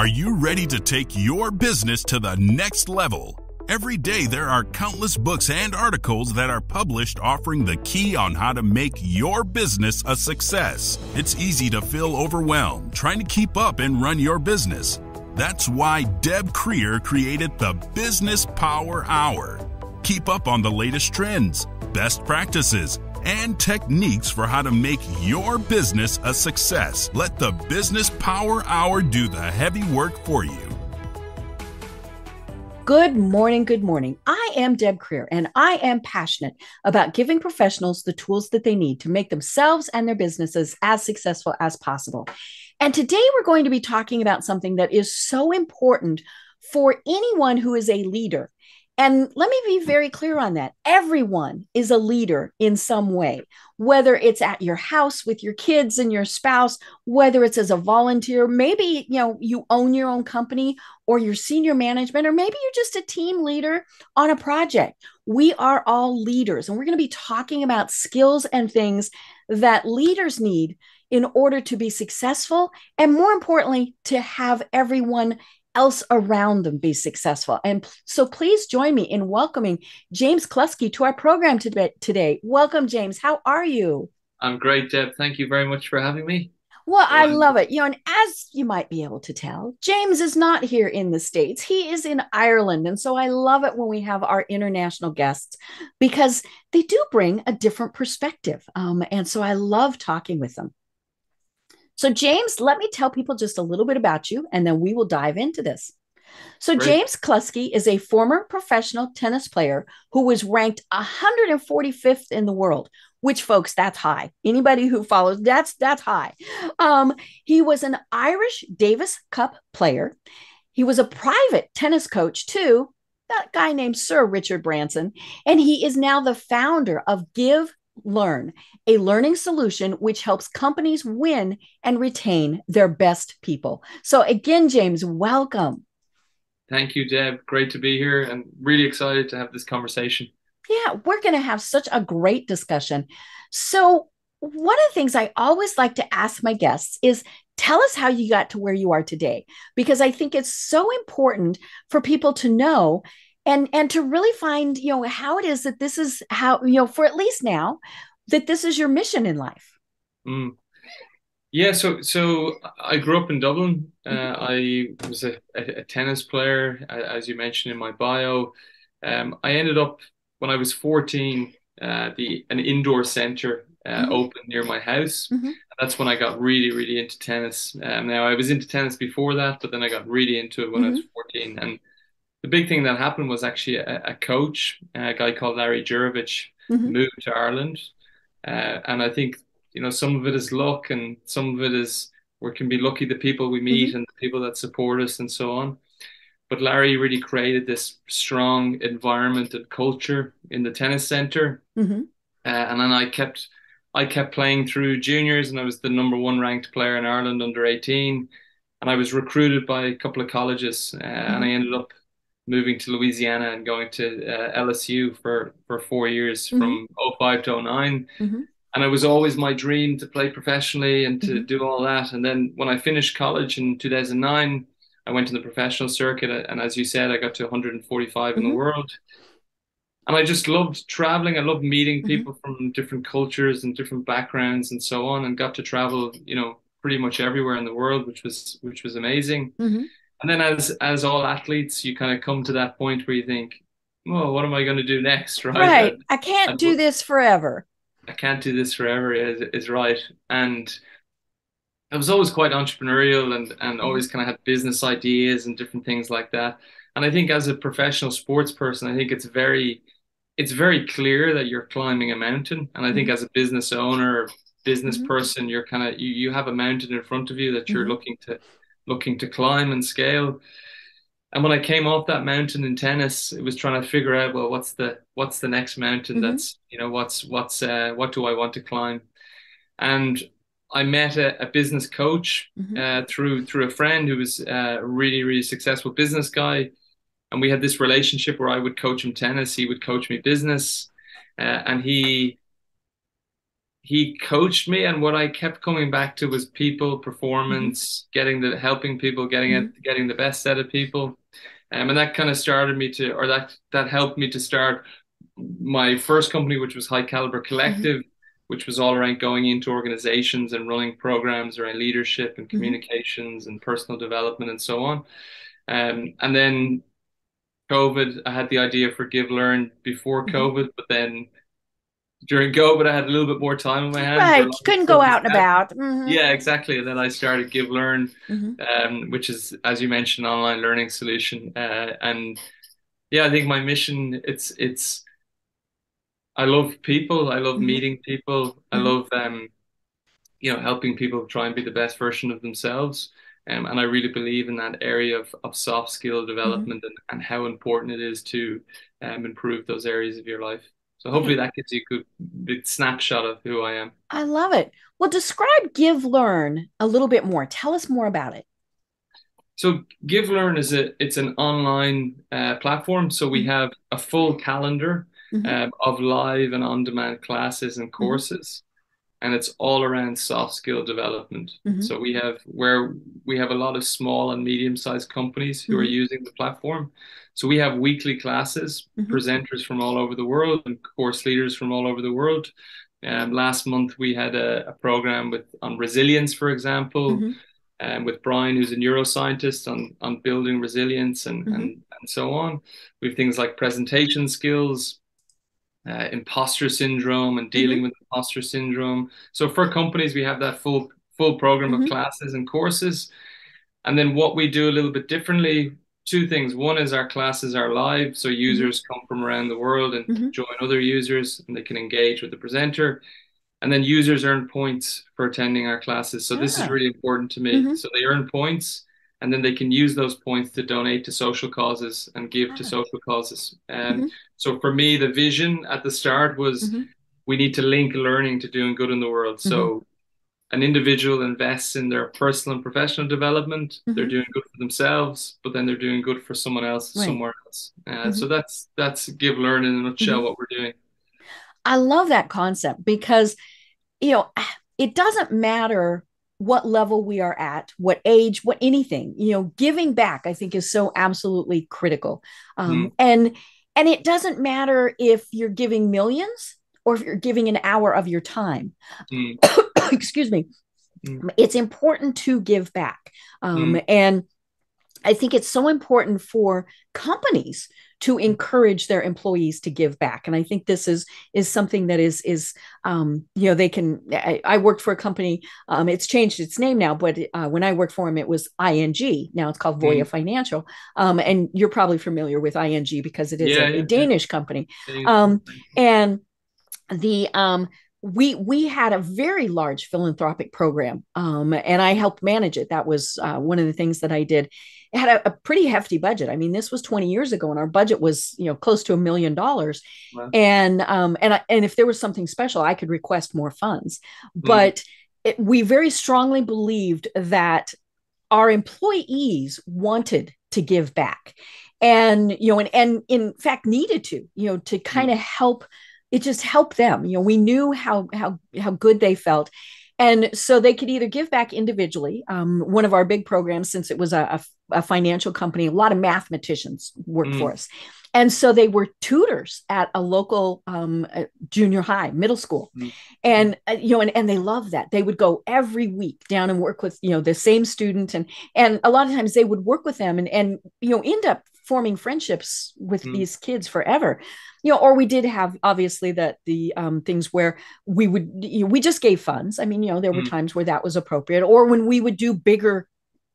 Are you ready to take your business to the next level? Every day, there are countless books and articles that are published offering the key on how to make your business a success. It's easy to feel overwhelmed trying to keep up and run your business. That's why Deb Creer created the Business Power Hour. Keep up on the latest trends, best practices, and techniques for how to make your business a success. Let the Business Power Hour do the heavy work for you. Good morning. Good morning. I am Deb Creer, and I am passionate about giving professionals the tools that they need to make themselves and their businesses as successful as possible. And today we're going to be talking about something that is so important for anyone who is a leader and let me be very clear on that. Everyone is a leader in some way, whether it's at your house with your kids and your spouse, whether it's as a volunteer, maybe you know you own your own company or your senior management or maybe you're just a team leader on a project. We are all leaders and we're going to be talking about skills and things that leaders need in order to be successful and more importantly to have everyone else around them be successful. And so please join me in welcoming James Cluskey to our program today. Welcome, James. How are you? I'm great, Deb. Thank you very much for having me. Well, I love it. You know, and as you might be able to tell, James is not here in the States. He is in Ireland. And so I love it when we have our international guests because they do bring a different perspective. Um, and so I love talking with them. So, James, let me tell people just a little bit about you, and then we will dive into this. So, Great. James Cluskey is a former professional tennis player who was ranked 145th in the world. Which, folks, that's high. Anybody who follows, that's that's high. Um, he was an Irish Davis Cup player. He was a private tennis coach too. That guy named Sir Richard Branson, and he is now the founder of Give Learn, a learning solution which helps companies win and retain their best people. So, again, James, welcome. Thank you, Deb. Great to be here and really excited to have this conversation. Yeah, we're going to have such a great discussion. So, one of the things I always like to ask my guests is tell us how you got to where you are today, because I think it's so important for people to know and and to really find you know how it is that this is how you know for at least now that this is your mission in life mm. yeah so so i grew up in dublin uh, mm-hmm. i was a, a, tennis player as you mentioned in my bio um, i ended up when i was 14 uh, the an indoor center uh, mm-hmm. opened near my house. Mm-hmm. that's when I got really, really into tennis. Um, now I was into tennis before that, but then I got really into it when mm-hmm. I was 14. And the big thing that happened was actually a, a coach, a guy called Larry Jurovich, mm-hmm. moved to Ireland, uh, and I think you know some of it is luck, and some of it is we can be lucky the people we meet mm-hmm. and the people that support us and so on. But Larry really created this strong environment and culture in the tennis center, mm-hmm. uh, and then I kept I kept playing through juniors, and I was the number one ranked player in Ireland under eighteen, and I was recruited by a couple of colleges, uh, and I mm-hmm. ended up moving to Louisiana and going to uh, LSU for for four years mm-hmm. from 05 to 9 mm-hmm. and it was always my dream to play professionally and to mm-hmm. do all that and then when I finished college in 2009 I went to the professional circuit and as you said I got to 145 in the mm-hmm. world and I just loved traveling I loved meeting mm-hmm. people from different cultures and different backgrounds and so on and got to travel you know pretty much everywhere in the world which was which was amazing mm-hmm. And then as as all athletes, you kind of come to that point where you think, well, what am I going to do next? Right. Right. I, I can't do this forever. I can't do this forever is, is right. And I was always quite entrepreneurial and, and always kind of had business ideas and different things like that. And I think as a professional sports person, I think it's very it's very clear that you're climbing a mountain. And I think mm-hmm. as a business owner, business mm-hmm. person, you're kind of you, you have a mountain in front of you that you're mm-hmm. looking to looking to climb and scale. And when I came off that mountain in tennis, it was trying to figure out, well, what's the what's the next mountain mm-hmm. that's you know what's what's uh, what do I want to climb? And I met a, a business coach mm-hmm. uh, through through a friend who was a really really successful business guy, and we had this relationship where I would coach him tennis, he would coach me business, uh, and he he coached me, and what I kept coming back to was people, performance, mm-hmm. getting the helping people, getting mm-hmm. it, getting the best out of people, um, and that kind of started me to, or that that helped me to start my first company, which was High Caliber Collective, mm-hmm. which was all around going into organizations and running programs around leadership and mm-hmm. communications and personal development and so on. Um, and then COVID, I had the idea for Give Learn before mm-hmm. COVID, but then during COVID, I had a little bit more time on my hands. Right, you couldn't go out and about. Mm-hmm. Yeah, exactly. And then I started Give Learn, mm-hmm. um, which is, as you mentioned, an online learning solution. Uh, and yeah, I think my mission it's it's. I love people. I love mm-hmm. meeting people. I mm-hmm. love um, you know, helping people try and be the best version of themselves. Um, and I really believe in that area of, of soft skill development mm-hmm. and, and how important it is to um, improve those areas of your life. So hopefully that gives you a good big snapshot of who I am. I love it. Well, describe Give Learn a little bit more. Tell us more about it. So Give Learn is a it's an online uh, platform. So we mm-hmm. have a full calendar mm-hmm. um, of live and on demand classes and mm-hmm. courses and it's all around soft skill development. Mm-hmm. So we have where we have a lot of small and medium sized companies who mm-hmm. are using the platform. So we have weekly classes, mm-hmm. presenters from all over the world, and course leaders from all over the world. Um, last month we had a, a program with on resilience, for example, and mm-hmm. um, with Brian, who's a neuroscientist on on building resilience and mm-hmm. and, and so on. We have things like presentation skills, uh, imposter syndrome and dealing mm-hmm. with imposter syndrome. So for companies, we have that full full program mm-hmm. of classes and courses. And then what we do a little bit differently, two things. One is our classes are live, so users mm-hmm. come from around the world and mm-hmm. join other users, and they can engage with the presenter. And then users earn points for attending our classes. So this is ah. really important to me. Mm-hmm. So they earn points and then they can use those points to donate to social causes and give to ah. social causes. And mm-hmm. so for me, the vision at the start was mm-hmm. we need to link learning to doing good in the world. So mm-hmm. An individual invests in their personal and professional development. They're mm-hmm. doing good for themselves, but then they're doing good for someone else right. somewhere else. Uh, mm-hmm. so that's that's give learn in a nutshell mm-hmm. what we're doing. I love that concept because you know it doesn't matter what level we are at, what age, what anything, you know, giving back, I think is so absolutely critical. Um, mm. And and it doesn't matter if you're giving millions or if you're giving an hour of your time. Mm. Excuse me. Mm. It's important to give back. Um, mm. and I think it's so important for companies to encourage their employees to give back and i think this is is something that is is um, you know they can I, I worked for a company um, it's changed its name now but uh, when i worked for them it was ing now it's called voya mm. financial um, and you're probably familiar with ing because it is yeah, a, yeah, danish yeah. company um, and the um we we had a very large philanthropic program um, and i helped manage it. That was uh, one of the things that i did. It had a, a, pretty hefty budget. I mean this was 20 years ago and our budget was you know close to a million dollars. And um and I, and if there was something special i could request more funds. Mm. but it, we very strongly believed that our employees wanted to give back and you know and, and in fact needed to you know to kind of mm. help it just helped them. You know we knew how how how good they felt. And so they could either give back individually um, one of our big programs since it was a, a, a, financial company a lot of mathematicians worked mm. for us. And so they were tutors at a local um, junior high middle school. Mm. and uh, you know and, and they loved that. They would go every week down and work with you know the same student. And and a lot of times they would work with them and and you know end up forming friendships with mm. these kids forever you know or we did have obviously that the um, things where we would you know, we just gave funds i mean you know there were mm. times where that was appropriate or when we would do bigger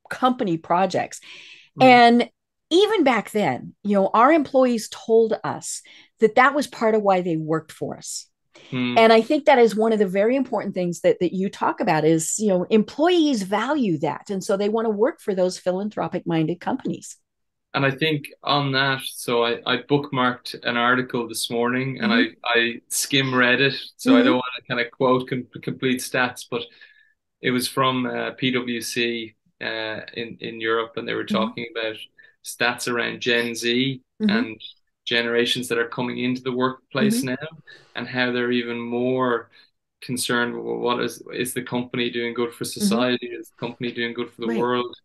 company projects mm. and even back then you know our employees told us that that was part of why they worked for us mm. and i think that is one of the very important things that, that you talk about is you know employees value that and so they want to work for those philanthropic minded companies and I think on that, so I, I bookmarked an article this morning and mm-hmm. I, I skim read it. So mm-hmm. I don't want to kind of quote com- complete stats, but it was from uh, PwC uh, in, in Europe and they were mm-hmm. talking mm-hmm. about stats around Gen Z mm-hmm. and generations that are coming into the workplace mm-hmm. now and how they're even more concerned with what is is the company doing good for society? Is the company doing good for the Right. world?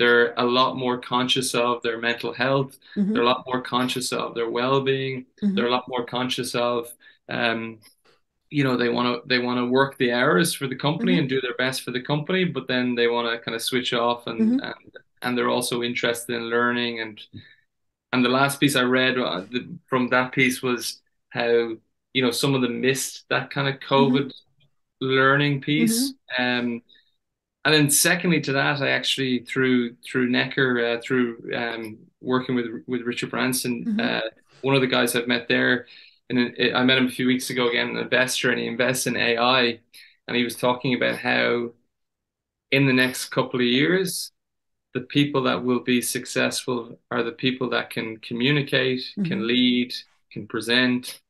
They're a lot more conscious of their mental health. Mhm. They're a lot more conscious of their well-being. Mhm. They're a lot more conscious of, um, you know, they want to they want to work the hours for the company Mhm. and do their best for the company, but then they want to kind of switch off and Mhm. and and they're also interested in learning and and the last piece I read uh, the, from that piece was how you know some of them missed that kind of COVID learning piece. Um, and then secondly to that, I actually through through Necker uh, through um, working with with Richard Branson, Mhm. uh, one of the guys I've met there, and it, I met him a few weeks ago again, an investor, and he invests in AI, and he was talking about how in the next couple of years, the people that will be successful are the people that can communicate, can Mhm. lead, can present,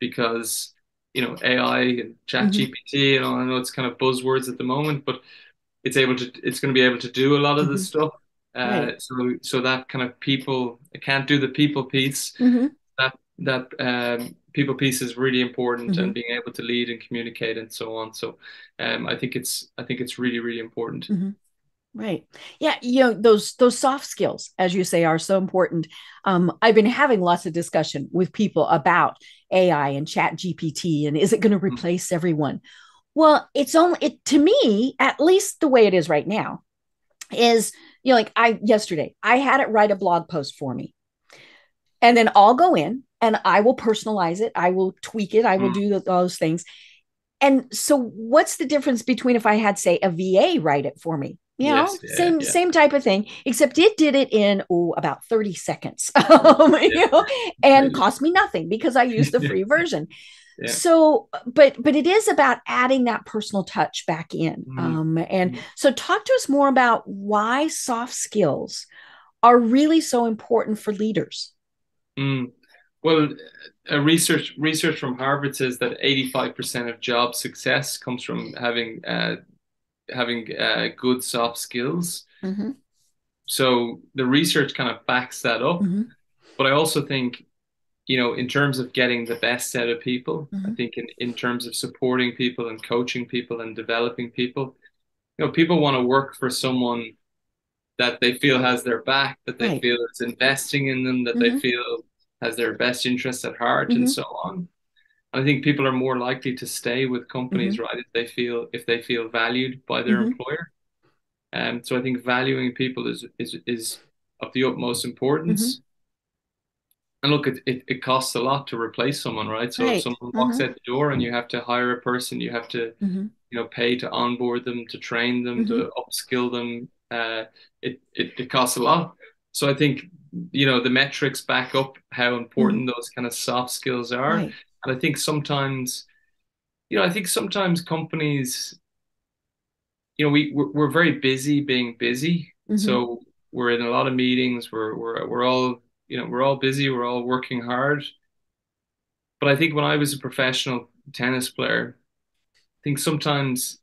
because you know AI and ChatGPT, and all, I know it's kind of buzzwords at the moment, but it's able to it's going to be able to do a lot of the Mhm. stuff. Uh, Right. so so that kind of people it can't do the people piece. Mhm. That that um, people piece is really important, Mhm. and being able to lead and communicate and so on. So um, I think it's I think it's really really important. Mhm. Right. Yeah, you know, those those soft skills, as you say, are so important. Um, I've been having lots of discussion with people about AI and Chat GPT and is it going to Mm. replace everyone? Well, it's only it to me, at least the way it is right now, is you know, like I yesterday, I had it write a blog post for me. And then I'll go in and I will personalize it, I will tweak it, I will Mm. do th- those things. And so what's the difference between if I had, say, a VA write it for me? You know, Yes, yeah, same yeah. same type of thing, except it did it in oh about 30 seconds. Um, you know, and Yeah. cost me nothing because I used the free version. Yeah. So, but but it is about adding that personal touch back in. Mhm. Um, and Mhm. so talk to us more about why soft skills are really so important for leaders. Mm. Well, a research research from Harvard says that 85% of job success comes from having uh, having uh, good soft skills. Mhm, So the research kind of backs that up. mhm, But I also think, you know, in terms of getting the best set of people, I Mhm. think in, in terms of supporting people and coaching people and developing people, you know, people want to work for someone that they feel has their back, that they Right. feel is investing in them, that they Mhm. feel has their best interests at heart, Mhm. and so on. And I think people are more likely to stay with companies, Mm-hmm. right, if they feel if they feel valued by their Mhm. employer. Um, so I think valuing people is is is of the utmost importance. Mm-hmm. And look, it, it, it costs a lot to replace someone, right? So Right. if someone walks Mhm. out the door and you have to hire a person, you have to, Mhm. you know, pay to onboard them, to train them, to Mm-hmm. upskill them. Uh, it, it it costs a lot. So I think, you know, the metrics back up how important those kind of soft skills are. Mm-hmm. Right. And I think sometimes, you know, I think sometimes companies, you know, we we're, we're very busy being busy. Mhm. So we're in a lot of meetings. We're we're we're all, you know, we're all busy. We're all working hard. But I think when I was a professional tennis player, I think sometimes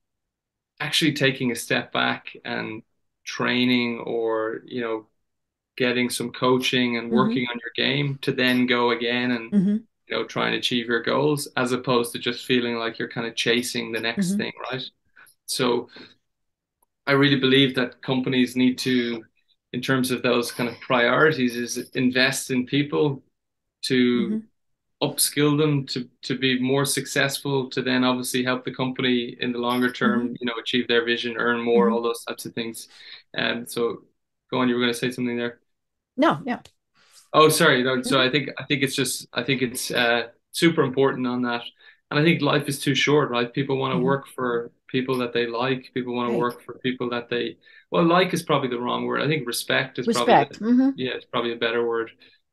actually taking a step back and training or, you know, getting some coaching and Mhm. working on your game to then go again and Mhm. you know, try and achieve your goals as opposed to just feeling like you're kind of chasing the next Mhm. thing, right? So I really believe that companies need to, in terms of those kind of priorities, is invest in people to Mhm. upskill them to to be more successful, to then obviously help the company in the longer term, you know, achieve their vision, earn more, Mhm. all those types of things. And so go on, you were going to say something there. No, yeah. Oh, sorry. No, so I think I think it's just I think it's uh, super important on that, and I think life is too short, right? People want to Mhm. work for people that they like. People want to work for people that they well, like is probably the wrong word. I think respect is Respect. probably Mhm. yeah, it's probably a better word.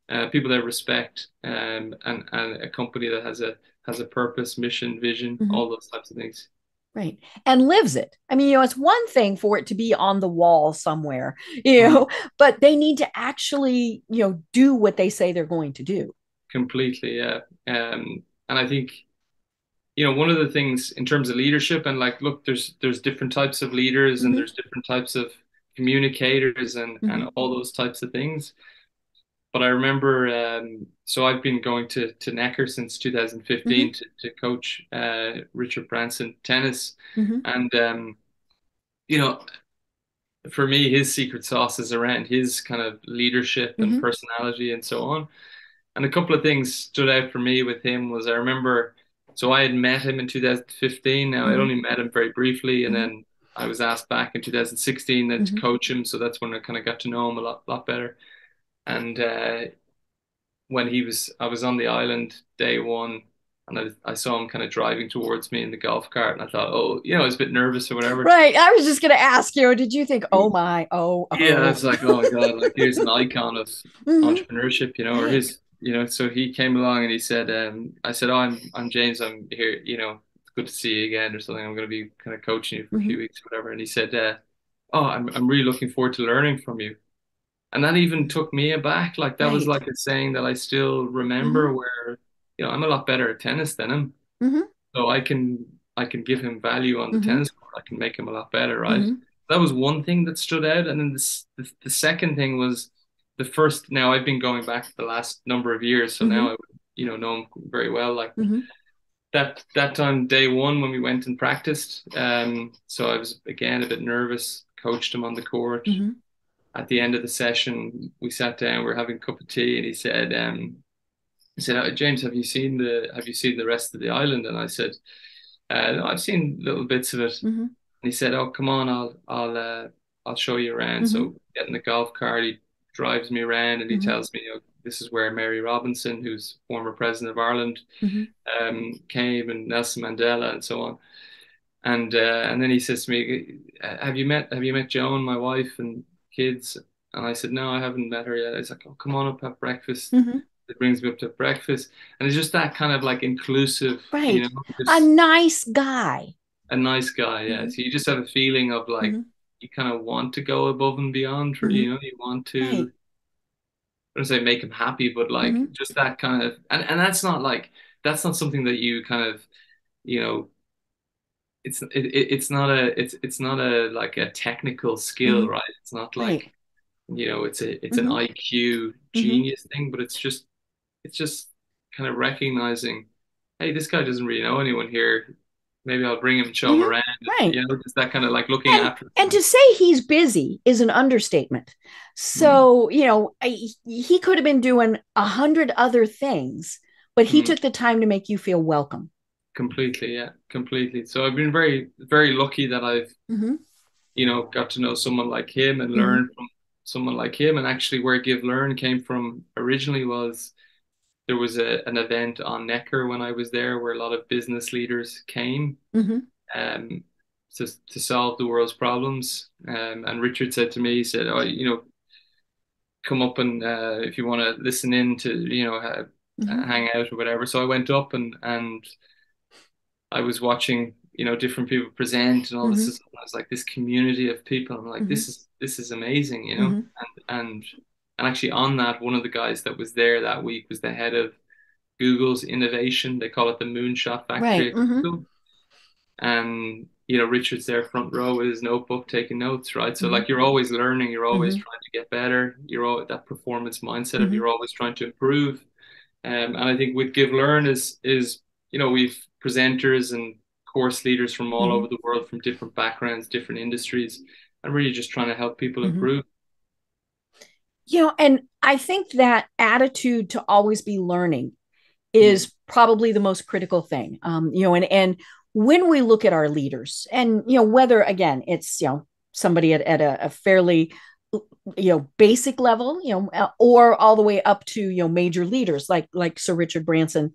Uh, people that respect um, and and a company that has a has a purpose, mission, vision, Mhm. all those types of things. Right. And lives it. I mean, you know, it's one thing for it to be on the wall somewhere, you Mm. know, but they need to actually, you know, do what they say they're going to do. Completely, yeah. Um, and I think, you know, one of the things in terms of leadership and like, look, there's there's different types of leaders and Mhm. there's different types of communicators and and Mhm. all those types of things. but I remember, um, so I've been going to to Necker since 2015 Mhm. to, to coach uh, Richard Branson tennis, Mhm. and um, you know, for me, his secret sauce is around his kind of leadership and Mhm. personality and so on. And a couple of things stood out for me with him was I remember, so I had met him in 2015. Now I'd Mhm. only met him very briefly, and Mhm. then I was asked back in 2016 then to coach him. So that's when I kind of got to know him a lot, lot better. And uh, when he was, I was on the island day one, and I, I saw him kind of driving towards me in the golf cart, and I thought, oh, you know, I was a bit nervous or whatever. Right. I was just going to ask you, did you think, oh my, oh, oh. Yeah, I was like, oh my God, like here's an icon of Mhm. entrepreneurship, you know, or his, you know. So he came along and he said, um, I said, oh, I'm I'm James, I'm here, you know, it's good to see you again or something. I'm going to be kind of coaching you for a few Mhm. weeks, or whatever. And he said, uh, oh, I'm I'm really looking forward to learning from you. And that even took me aback. Like that was like a saying that I still remember where, you know, I'm a lot better at tennis than him. Mhm. So I can I can give him value on the Mhm. tennis court. I can make him a lot better, right? Mhm. That was one thing that stood out. And then this, the, the second thing was the first. Now I've been going back the last number of years, so now I you know know him very well. Like Mhm. that that time, day one when we went and practiced. Um, so I was again a bit nervous. Coached him on the court. Mhm. At the end of the session, we sat down. We are having a cup of tea, and he said, um, he said, "Oh, James, have you seen the have you seen the rest of the island?" And I said, uh, "No, I've seen little bits of it." Mhm. And he said, "Oh, come on, I'll I'll uh, I'll show you around." So get in the golf cart, he drives me around, and he Mhm. tells me, oh, "This is where Mary Robinson, who's former president of Ireland, Mhm. um, came, and Nelson Mandela, and so on." And uh, and then he says to me, "Have you met Have you met Joan, my wife, and kids?" And I said, "No, I haven't met her yet." He's like, "Oh, come on up, have breakfast." Mhm. It brings me up to breakfast, and it's just that kind of like inclusive, Right. you know, A nice guy. a nice guy. Yeah. Mhm. So you just have a feeling of like Mhm. You kind of want to go above and beyond for Mhm. you know you want to. Right. I don't say make him happy, but like Mhm. just that kind of and and that's not like that's not something that you kind of you know it's it, it it's not a it's it's not a like a technical skill, Mhm. right? It's not Right. like you know it's a it's an Mhm. IQ Mhm. genius thing, but it's just it's just kind of recognizing, hey, this guy doesn't really know anyone here. Maybe I'll bring him him Mhm. around. Right. You know, just that kind of like looking And after and to say he's busy is an understatement. So, you know, I, he could have been doing a hundred other things, but he Mm. took the time to make you feel welcome. Completely, yeah, completely. So I've been very, very lucky that I've, Mhm. you know, got to know someone like him and learn from someone like him. And actually, where Give Learn came from originally was there was a an event on Necker when I was there where a lot of business leaders came Mhm. um to to solve the world's problems. Um, and Richard said to me, he said, "Oh, you know, come up and uh, if you want to listen in to, you know, ha Mhm. hang out or whatever." So I went up and and I was watching, you know, different people present and all this. Mhm. Is, I was like, this community of people. I'm like, Mhm. this is this is amazing, you know. Mhm. And and and actually on that, one of the guys that was there that week was the head of Google's innovation. They call it the Moonshot Factory Right. Mhm. And you know, Richard's there front row with his notebook taking notes, right? So Mhm. like you're always learning, you're always Mhm. trying to get better. You're all that performance mindset of Mhm. you're always trying to improve. Um, and I think with Give Learn is is you know we've presenters and course leaders from all Mhm. over the world from different backgrounds, different industries, and really just trying to help people Mhm. improve. You know, and I think that attitude to always be learning is probably the most critical thing. Um, you know, and and when we look at our leaders, and you know, whether again it's you know somebody at, at a, a fairly you know basic level, you know, uh, or all the way up to you know major leaders like like Sir Richard Branson,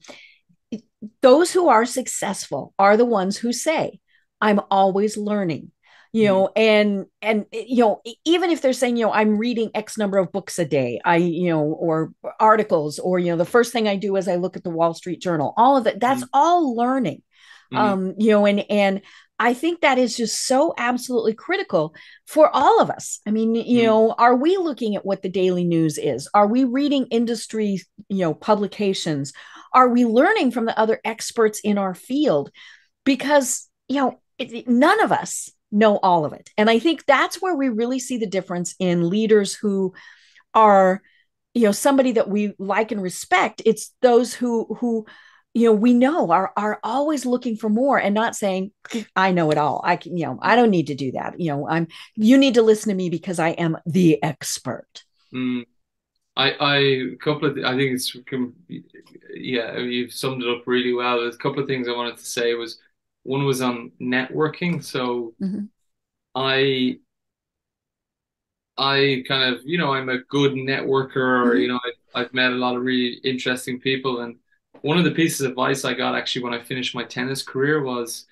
those who are successful are the ones who say, "I'm always learning." You know and and you know even if they're saying you know i'm reading x number of books a day i you know or articles or you know the first thing i do is i look at the wall street journal all of it that's Mhm. all learning Mhm. um you know and and i think that is just so absolutely critical for all of us i mean you Mhm. know are we looking at what the daily news is are we reading industry you know publications are we learning from the other experts in our field because you know it, none of us know all of it. And I think that's where we really see the difference in leaders who are you know somebody that we like and respect. It's those who who you know we know are are always looking for more and not saying i know it all. I can you know i don't need to do that. You know i'm you need to listen to me because i am the expert. Mm. i couple of i think it's yeah you've summed it up really well. There's a couple of things i wanted to say was one was on networking so mm-hmm. i I kind of, you know, I'm a good networker, or, mm-hmm. you know, I, I've met a lot of really interesting people. And one of the pieces of advice I got actually when I finished my tennis career was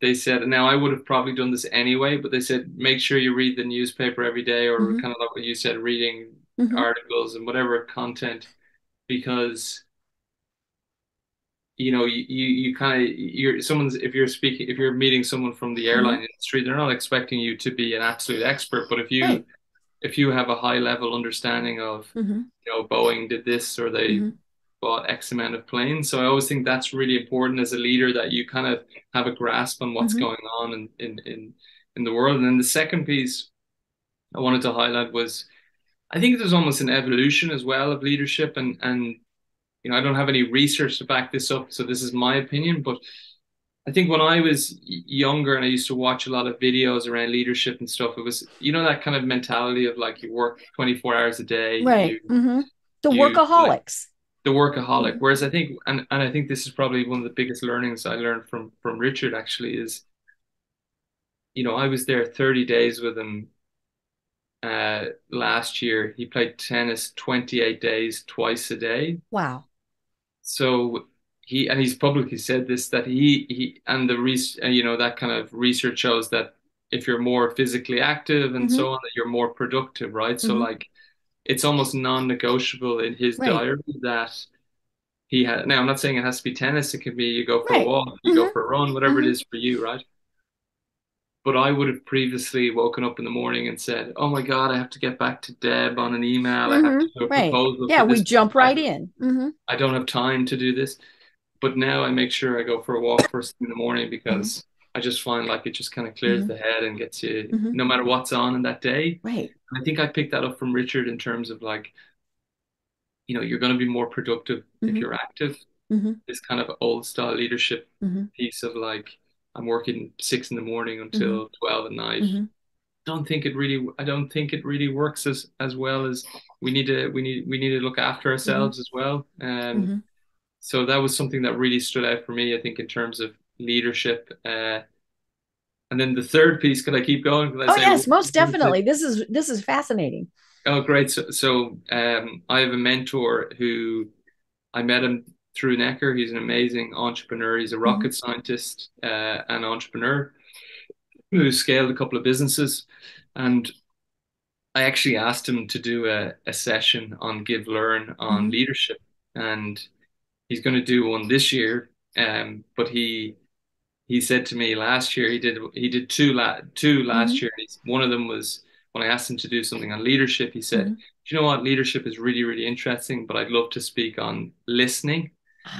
they said, now I would have probably done this anyway, but they said, make sure you read the newspaper every day, or mm-hmm. kind of like what you said, reading mm-hmm. articles and whatever content, because you know, you, you, you kind of, you're someone's, if you're speaking, if you're meeting someone from the mm-hmm. airline mm-hmm. industry, they're not expecting you to be an absolute expert. But if you, right. if you have a high level understanding of, mm-hmm. you know, Boeing did this or they mm-hmm. bought X amount of planes. So I always think that's really important as a leader that you kind of have a grasp on what's mm-hmm. going on in, in, in, in the world. And then the second piece I wanted to highlight was, I think there's almost an evolution as well of leadership and, and you know, I don't have any research to back this up, so this is my opinion. But I think when I was younger and I used to watch a lot of videos around leadership and stuff, it was you know that kind of mentality of like you work 24 hours a day, right? You, mm-hmm. The you, workaholics. Like, the workaholic. Mm-hmm. Whereas I think, and, and I think this is probably one of the biggest learnings I learned from from Richard actually is, you know, I was there 30 days with him uh, last year. He played tennis 28 days, twice a day. Wow so he and he's publicly said this that he he and the research you know that kind of research shows that if you're more physically active and mm-hmm. so on that you're more productive right mm-hmm. so like it's almost non-negotiable in his right. diary that he had now i'm not saying it has to be tennis it can be you go for right. a walk you mm-hmm. go for a run whatever it mm-hmm. is for you right but I would have previously woken up in the morning and said, "Oh my God, I have to get back to Deb on an email. Mm-hmm. I have to do a right. proposal." Yeah, we jump right in. Mm-hmm. I don't have time to do this, but now I make sure I go for a walk first thing in the morning because mm-hmm. I just find like it just kind of clears mm-hmm. the head and gets you, mm-hmm. no matter what's on in that day. Right. I think I picked that up from Richard in terms of like, you know, you're going to be more productive if mm-hmm. you're active. This kind of old style leadership piece of like I'm working six in the morning until mm-hmm. 12 at night. Mm-hmm. Don't think it really, I don't think it really works as, as well as we need to, we need, we need to look after ourselves mm-hmm. as well. And mm-hmm. so that was something that really stood out for me, I think, in terms of leadership. Uh, and then the third piece, can I keep going? I oh, yes, most definitely. This is, this is fascinating. Oh, great. So, so um, I have a mentor who I met him through Necker. He's an amazing entrepreneur. He's a rocket mm-hmm. scientist uh, and entrepreneur who scaled a couple of businesses. And I actually asked him to do a, a session on Give Learn on mm-hmm. leadership. And he's going to do one this year. Um, but he he said to me last year he did he did two la- two last mm-hmm. year. One of them was when I asked him to do something on leadership. He said, mm-hmm. "Do you know what? Leadership is really really interesting, but I'd love to speak on listening."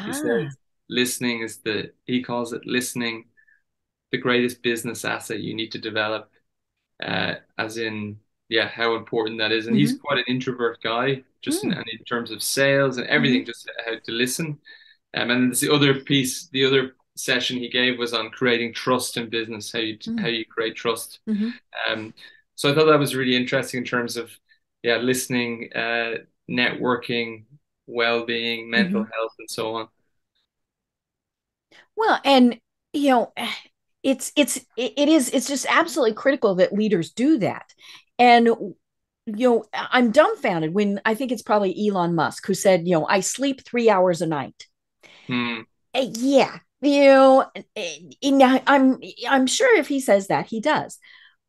He says ah. listening is the he calls it listening the greatest business asset you need to develop. Uh, as in, yeah, how important that is. And mm-hmm. he's quite an introvert guy, just mm. in, in, terms of sales and everything, mm-hmm. just how to listen. Um, and the other piece, the other session he gave was on creating trust in business, how you mm. how you create trust. Mm-hmm. Um, so I thought that was really interesting in terms of yeah, listening, uh, networking, well-being, mental mm-hmm. health, and so on. Well, and you know, it's it's it is it's just absolutely critical that leaders do that. And you know, I'm dumbfounded when I think it's probably Elon Musk who said, you know, I sleep three hours a night. Hmm. Uh, yeah, you know, I'm I'm sure if he says that, he does.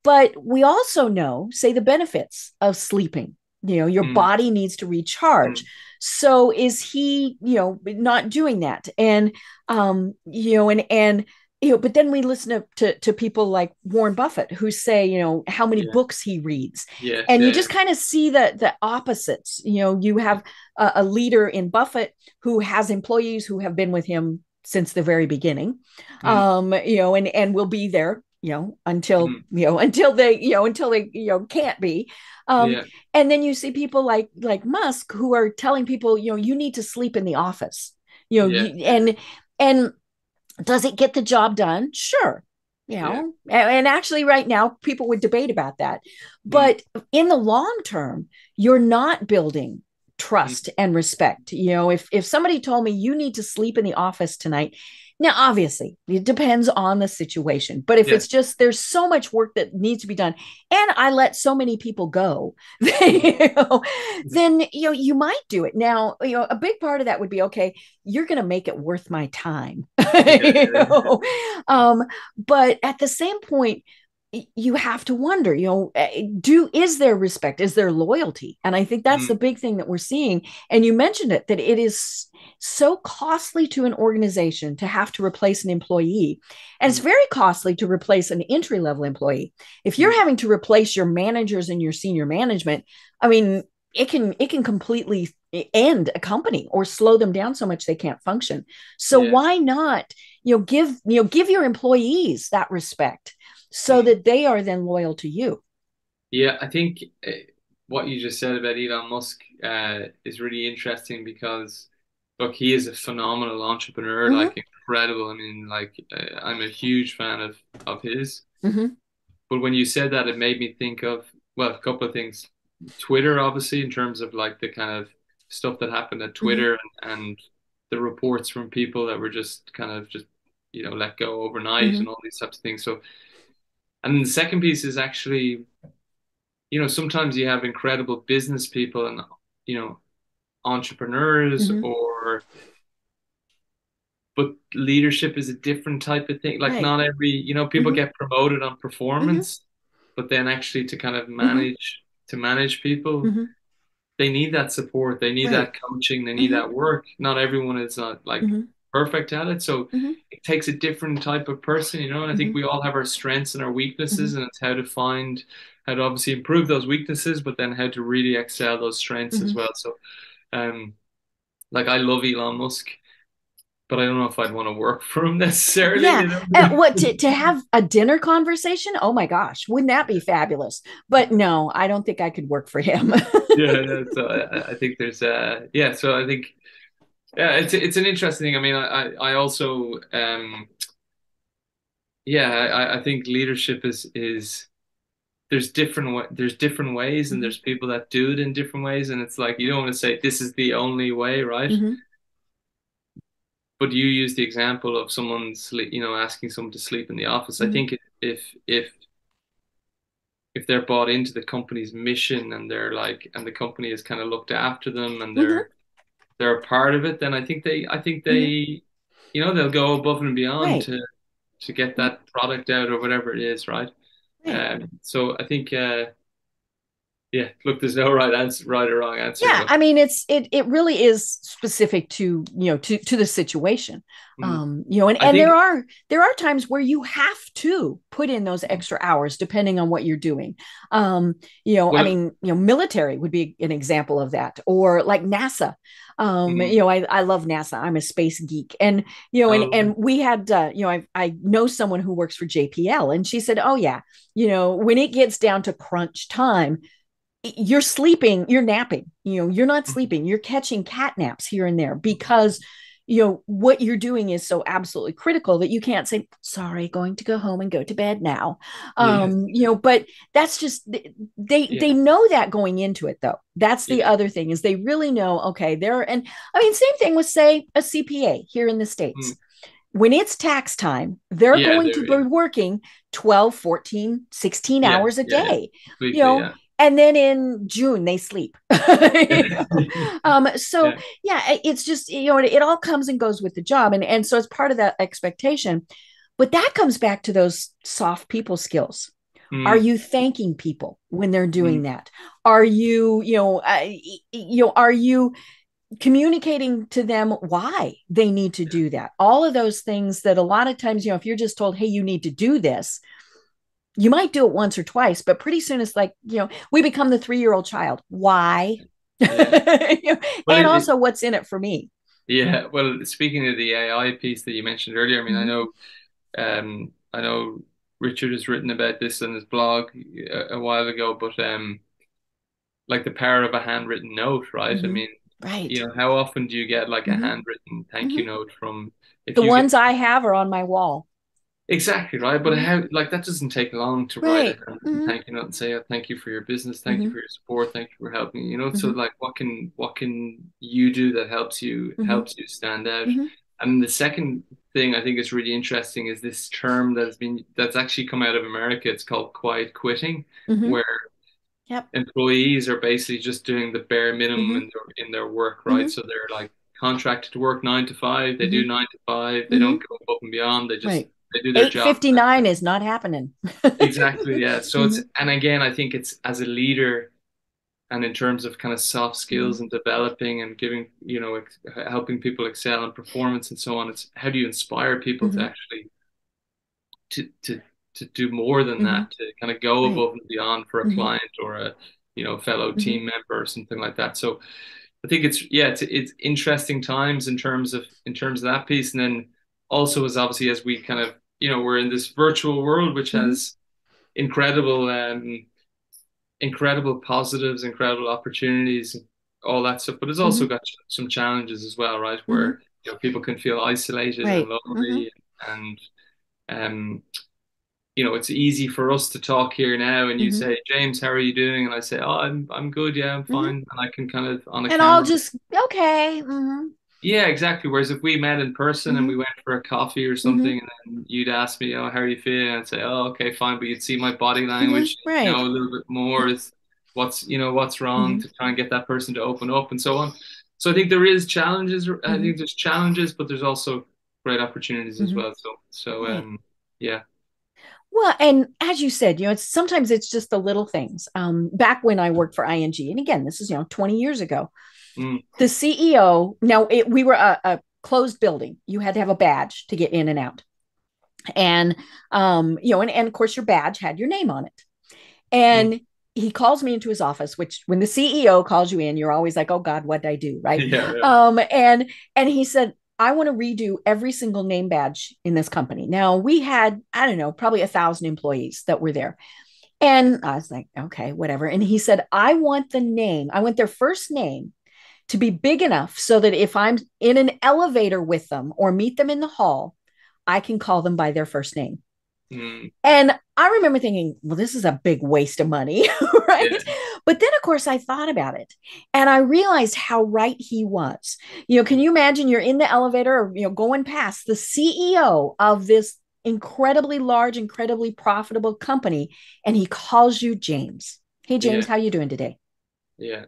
But we also know, say, the benefits of sleeping. You know, your mm. body needs to recharge. Mm. So is he, you know, not doing that? And um, you know, and and you know, but then we listen to, to, to people like Warren Buffett who say, you know, how many yeah. books he reads, yeah, and yeah. you just kind of see the the opposites. You know, you have a, a, leader in Buffett who has employees who have been with him since the very beginning, mm. um, you know, and and will be there you know until mm. you know until they you know until they you know can't be um yeah. and then you see people like like musk who are telling people you know you need to sleep in the office you know yeah. and and does it get the job done sure you know yeah. and actually right now people would debate about that mm. but mm. in the long term you're not building trust mm. and respect you know if if somebody told me you need to sleep in the office tonight now, obviously, it depends on the situation, but if it's just there's so much work that needs to be done, and I let so many people go, then, you know, then you know you might do it. Now, you know, a big part of that would be okay. You're going to make it worth my time, you know? um, but at the same point, you have to wonder you know eh, do is there respect is there loyalty and i think that's mm. the big thing that we're seeing and you mentioned it that it is so costly to an organization to have to replace an employee and it's mm. very costly to replace an entry level employee if you're mm. having to replace your managers and your senior management i mean it can it can completely end a company or slow them down so much they can't function so yeah. why not you know give you know give your employees that respect so that they are then loyal to you. Yeah, I think uh, what you just said about Elon Musk uh, is really interesting because look, he is a phenomenal entrepreneur, mm-hmm. like incredible. I mean, like uh, I'm a huge fan of of his. Mm-hmm. But when you said that, it made me think of well, a couple of things. Twitter, obviously, in terms of like the kind of stuff that happened at Twitter mm-hmm. and, and, the reports from people that were just kind of just you know let go overnight mm-hmm. and all these types of things. So and the second piece is actually, you know, sometimes you have incredible business people and, you know, entrepreneurs mm-hmm. or, but leadership is a different type of thing. Like right. not every, you know, people mm-hmm. get promoted on performance, mm-hmm. but then actually to kind of mm-hmm. manage, to manage people, mm-hmm. they need that support. They need right. that coaching. They need mm-hmm. that work. Not everyone is not like perfect at it. So mm-hmm. it takes a different type of person, you know. And I think mm-hmm. we all have our strengths and our weaknesses, mm-hmm. and it's how to find how to obviously improve those weaknesses, but then how to really excel those strengths as mm-hmm. well. So, um, like I love Elon Musk. But I don't know if I'd want to work for him necessarily. Yeah. You know? uh, what to, to have a dinner conversation? Oh my gosh, wouldn't that be fabulous? But no, I don't think I could work for him. yeah, so I, I think there's uh yeah, so I think yeah, it's it's an interesting thing. I mean, I I also um, yeah, I I think leadership is is there's different there's different ways, and mm-hmm. there's people that do it in different ways, and it's like you don't want to say this is the only way, right? Mm-hmm. But you use the example of someone sleep, you know, asking someone to sleep in the office. Mm-hmm. I think if if if they're bought into the company's mission and they're like and the company has kind of looked after them and they're mm-hmm they're a part of it, then I think they I think they mm-hmm. you know they'll go above and beyond right. to to get that product out or whatever it is, right? right. Um, so I think uh, yeah look there's no right answer right or wrong answer yeah but. i mean it's it it really is specific to you know to to the situation mm. um you know and, and there are there are times where you have to put in those extra hours depending on what you're doing um you know well, i mean you know military would be an example of that or like nasa um mm-hmm. you know I, I love nasa i'm a space geek and you know and oh. and we had uh, you know I, I know someone who works for jpl and she said oh yeah you know when it gets down to crunch time you're sleeping, you're napping, you know, you're not mm-hmm. sleeping, you're catching cat naps here and there because you know what you're doing is so absolutely critical that you can't say sorry going to go home and go to bed now. Um you know but that's just they yeah. they know that going into it though. That's the yeah. other thing is they really know okay there and i mean same thing with say a cpa here in the states. Mm. When it's tax time they're yeah, going to be working 12 14 16 hours a day. You know and then in June they sleep. um, so yeah. yeah. it's just you know it, it, all comes and goes with the job, and and so it's part of that expectation. But that comes back to those soft people skills. Mm. Are you thanking people when they're doing mm. that? Are you you know uh, you know are you communicating to them why they need to do that? All of those things that a lot of times you know if you're just told hey you need to do this you might do it once or twice, but pretty soon it's like, you know, we become the three year old child. Why? Yeah. and it, also, what's in it for me? Yeah. Well, speaking of the AI piece that you mentioned earlier, I mean, mm-hmm. I know, um, I know Richard has written about this on his blog a, a while ago, but um, like the power of a handwritten note, right? I Mhm. mean, Right. you know, how often do you get like a Mhm. handwritten thank you Mhm. note from if The you get ones I have are on my wall. Exactly right? But Mhm. how like that doesn't take long to write Right. a handwritten Mhm. thank you note and say, oh, thank you for your business, thank you Mhm. for your support, thank you for helping. You know, so Mhm. like what can what can you do that helps you Mhm. helps you stand out? Mhm. And the second thing I think is really interesting is this term that's been that's actually come out of America. It's called quiet quitting, where Yep. employees are basically just doing the bare minimum in their in their work, right? So they're like contracted to work nine to five. They do nine to five. They don't go above and beyond. They just Right. They do their Eight job. fifty nine is not happening. Exactly, yeah. So it's Mhm. and again, I think it's as a leader and in terms of kind of soft skills Mhm. and developing and giving, you know, ex helping people excel in performance and so on. It's how do you inspire people to Mhm. actually to to to do more than Mhm. that, to kind of go Right. above and beyond for a Mhm. client or a, you know, fellow Mhm. team member or something like that. So I think it's yeah, it's it's interesting times in terms of in terms of that piece, and then also as obviously as we kind of you know we're in this virtual world which Mhm. has incredible um incredible positives, incredible opportunities, all that stuff, but it's also Mhm. got some challenges as well, right? Mhm. Where you know people can feel isolated and Right. lonely and um you know, it's easy for us to talk here now and you Mhm. say, James, how are you doing? And I say, Oh, I'm I'm good, yeah, I'm Mhm. fine. And I can kind of on a And I'll just okay. Mhm. Yeah, exactly. Whereas if we met in person and we Mhm. went for a coffee or something and then you'd ask me, Oh, how are you feeling? I'd say, Oh, okay, fine. But you'd see my body Mhm. language, you know, a little bit more is what's you know, what's wrong Mhm. to try and get that person to open up and so on. So I think there is challenges. I think there's challenges, but there's also great opportunities as well. So so Right. um yeah. Well, and as you said, you know, it's sometimes it's just the little things. Um, back when I worked for ING, and again, this is you know 20 years ago, Mm, the CEO. Now it, we were a, a closed building. You had to have a badge to get in and out, and um, you know, and, and of course your badge had your name on it. mm. And he calls me into his office, which when the CEO calls you in, you're always like, "Oh God, what did I do?" Right? Yeah, yeah. Um, and and he said, I want to redo every single name badge in this company. Now we had, I don't know, probably a thousand employees that were there. And I was like, okay, whatever. And he said, I want the name, I want their first name to be big enough so that if I'm in an elevator with them or meet them in the hall, I can call them by their first name. Mm, And I remember thinking, well, this is a big waste of money, right? yeah. But then, of course, I thought about it and I realized how right he was. You know, can you imagine you're in the elevator or, you know, going past the CEO of this incredibly large, incredibly profitable company, and he calls you James. Hey, James, Yeah. how you doing today? Yeah.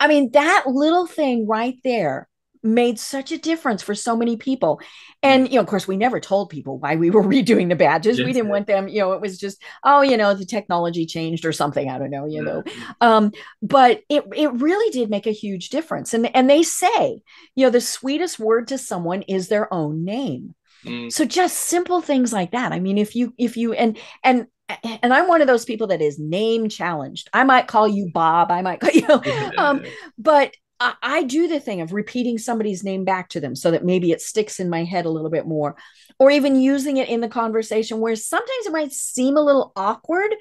I mean, that little thing right there made such a difference for so many people. And, you know, of course, we never told people why we were redoing the badges. We didn't want them, you know, it was just, oh, you know, the technology changed or something. I don't know, you know. Mm, Um, but it it really did make a huge difference. And and they say, you know, the sweetest word to someone is their own name. mm, So just simple things like that. I mean, if you if you and and and I'm one of those people that is name challenged. I might call you Bob. I might call you know, um, but I, I do the thing of repeating somebody's name back to them so that maybe it sticks in my head a little bit more, or even using it in the conversation where sometimes it might seem a little awkward,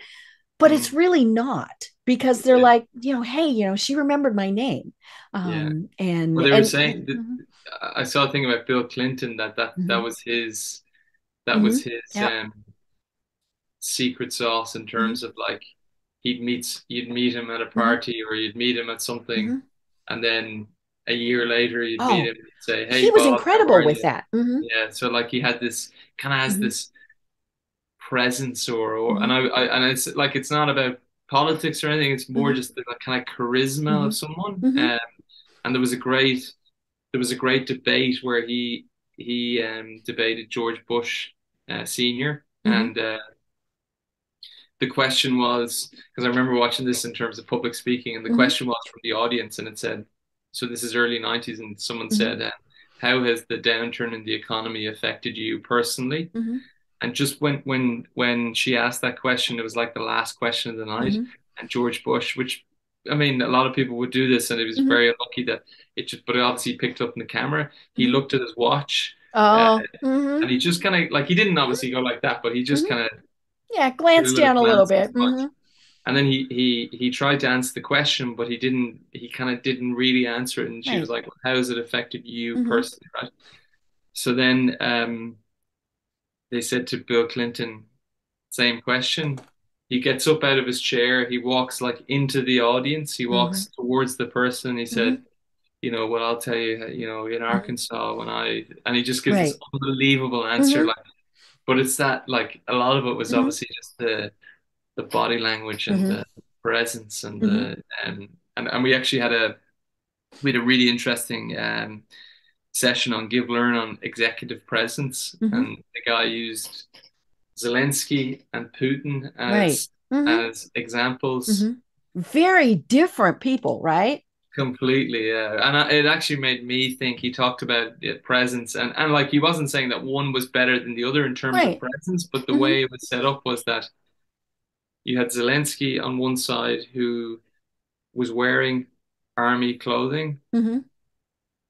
but it's Mm, really not because they're yeah. like, you know, hey, you know, she remembered my name, Yeah. um, and Well, they were and saying that Mhm, I saw a thing about Bill Clinton that that that mhm, was his that mhm. was his Yep. um secret sauce in Mhm, terms of like he'd meet you'd meet him at a mhm, party or you'd meet him at something mhm. and then a year later you'd meet Oh, him and say, he was Bob, incredible with you?" that. hmm Yeah, so like he had this kind of has this presence or or and I, I and it's like it's not about politics or anything, it's more just the kind of charisma of someone. Um, and there was a great there was a great debate where he he um debated George Bush uh, senior and uh, the question was because I remember watching this in terms of public speaking and the hmm question was from the audience and it said so this is early 90s and someone hmm said uh, how has the downturn in the economy affected you personally? Hmm and just when when when she asked that question it was like the last question of the night. Hmm and George Bush which I mean a lot of people would do this and it was hmm very unlucky that it just but it obviously picked up in the camera. He hmm looked at his watch uh, Oh, hmm and he just kind of like he didn't obviously go like that, but he just kind of Yeah, glance down a little bit. Mm-hmm. And then he he he tried to answer the question, but he didn't. He kind of didn't really answer it. And she right. was like, well, "How has it affected you mm-hmm. personally?" Right. So then um, they said to Bill Clinton, same question. He gets up out of his chair. He walks like into the audience. He walks mm-hmm. towards the person. He said, mm-hmm. "You know, well, I'll tell you. You know, in mm-hmm. Arkansas, when I and he just gives right. this unbelievable answer. Mm-hmm. Like, but it's that like a lot of it was mm-hmm. obviously just the the body language and mm-hmm. the presence and the mm-hmm. um, and and we actually had a we had a really interesting um, session on give learn on executive presence mm-hmm. and the guy used Zelensky and Putin as right. mm-hmm. as examples mm-hmm. very different people right completely yeah and it actually made me think he talked about the presence and and like he wasn't saying that one was better than the other in terms right. of presence but the mm-hmm. way it was set up was that you had Zelensky on one side who was wearing army clothing, mm-hmm.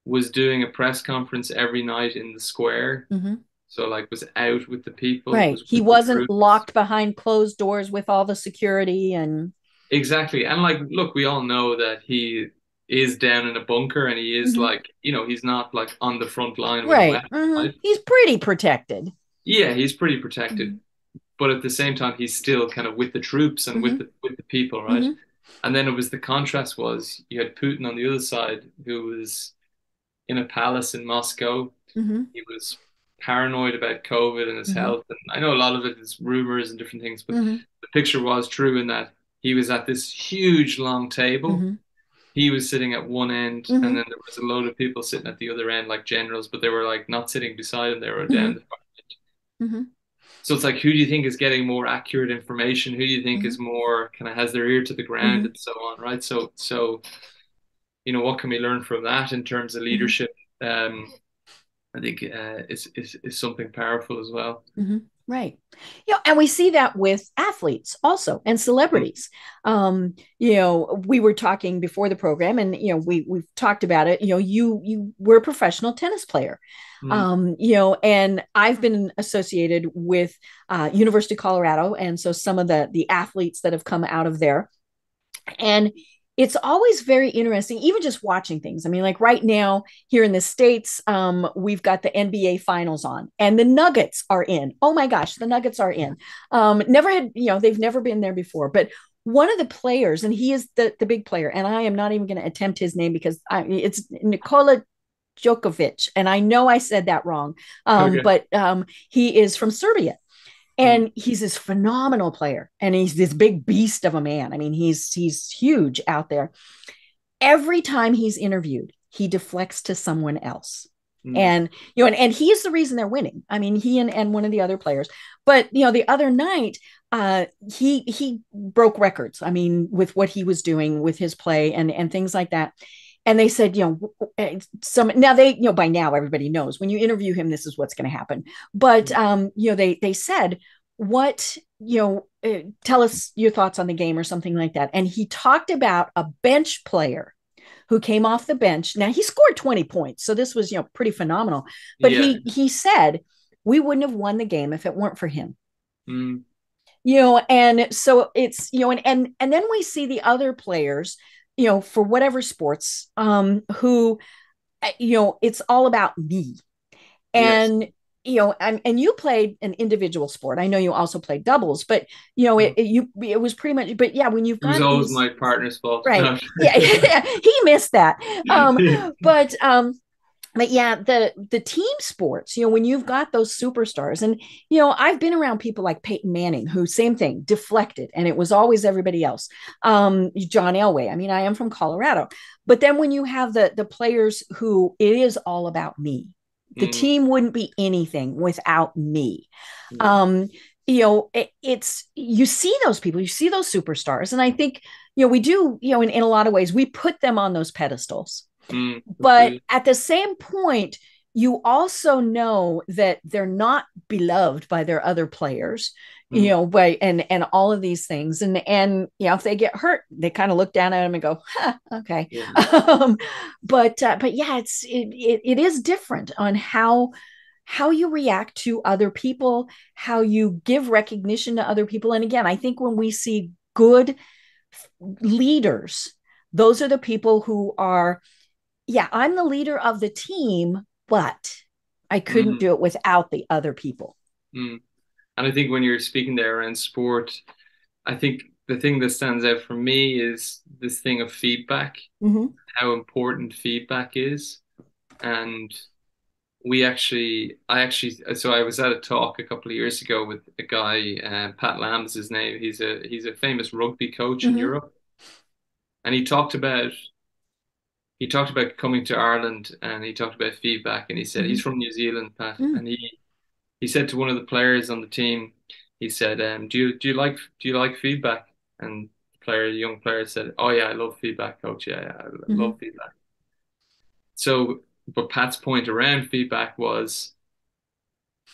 was doing a press conference every night in the square. Mm-hmm. So like was out with the people. Right. Was he wasn't locked behind closed doors with all the security and Exactly. And like look, we all know that he is down in a bunker and he is mm-hmm. like, you know, he's not like on the front line. Right. Mm-hmm. right. He's pretty protected. Yeah, he's pretty protected. Mm-hmm but at the same time he's still kind of with the troops and mm-hmm. with the with the people, right? Mm-hmm. And then it was the contrast was you had Putin on the other side who was in a palace in Moscow. Mm-hmm. He was paranoid about COVID and his mm-hmm. health, and I know a lot of it is rumors and different things, but mm-hmm. the picture was true in that he was at this huge long table. Mm-hmm. He was sitting at one end, and then there was a load of people sitting at the other end, like generals, but they were like not sitting beside him; they were down the far end. So it's like, who do you think is getting more accurate information? Who do you think mm-hmm. is more kind of has their ear to the ground mm-hmm. and so on, right? So, so you know, what can we learn from that in terms of mm-hmm. leadership? Um, I think uh, is, is is something powerful as well. Right. Yeah, and we see that with athletes also and celebrities. Um, you know, we were talking before the program and you know, we we've talked about it. You know, you you were a professional tennis player. Mm. Um, you know, and I've been associated with uh, University of Colorado and so some of the the athletes that have come out of there. And it's always very interesting, even just watching things. I mean, like right now here in the States, um, we've got the NBA finals on and the Nuggets are in. Oh my gosh, the Nuggets are in. Um, never had, you know, they've never been there before, but one of the players, and he is the, the big player, and I am not even going to attempt his name because I, it's Nikola Djokovic. And I know I said that wrong, um, okay. but um, he is from Serbia and he's this phenomenal player and he's this big beast of a man. I mean he's he's huge out there. Every time he's interviewed he deflects to someone else. Mm. and you know and, and he's the reason they're winning. I mean he and, and one of the other players. But you know the other night uh he he broke records i mean with what he was doing with his play and and things like that and they said you know eh, some now they you know by now everybody knows when you interview him this is what's going to happen but mm-hmm. um you know they they said what you know uh, tell us your thoughts on the game or something like that and he talked about a bench player who came off the bench now he scored 20 points so this was you know pretty phenomenal but yeah. he he said we wouldn't have won the game if it weren't for him mm. you know and so it's you know and and and then we see the other players you know, for whatever sports, um, who, uh, you know, it's all about me. And, yes. you know, and, and you played an individual sport. I know you also played doubles, but you know, it, it you it was pretty much. But yeah, when you've got it was always these, my partner's fault, right? yeah, yeah, he missed that. Um, but um, but yeah the the team sports you know when you've got those superstars and you know i've been around people like peyton manning who same thing deflected and it was always everybody else. Um, john elway i mean i am from colorado. But then when you have the the players who it is all about me. The mm. team wouldn't be anything without me. Mm. um you know it, it's you see those people you see those superstars and i think you know we do you know in, in a lot of ways we put them on those pedestals Mm, but at the same point, you also know that they're not beloved by their other players mm. you know by and and all of these things and and you know if they get hurt they kind of look down at them and go huh, okay yeah. um, but uh, but yeah it's it, it, it is different on how how you react to other people, how you give recognition to other people. And again, I think when we see good leaders, those are the people who are, yeah, I'm the leader of the team, but I couldn't mm. do it without the other people. Mm. And I think when you're speaking there around sport, I think the thing that stands out for me is this thing of feedback, mm-hmm. how important feedback is. And we actually, I actually, so I was at a talk a couple of years ago with a guy, uh, Pat Lam's his name. He's a he's a famous rugby coach mm-hmm. in Europe, and he talked about he talked about coming to Ireland and he talked about feedback and he said mm-hmm. he's from New Zealand, Pat, mm. and he he said to one of the players on the team, he said, um, "Do you do you like do you like feedback?" And the player, the young player, said, "Oh yeah, I love feedback, coach. Yeah, yeah I mm-hmm. love feedback." So, but Pat's point around feedback was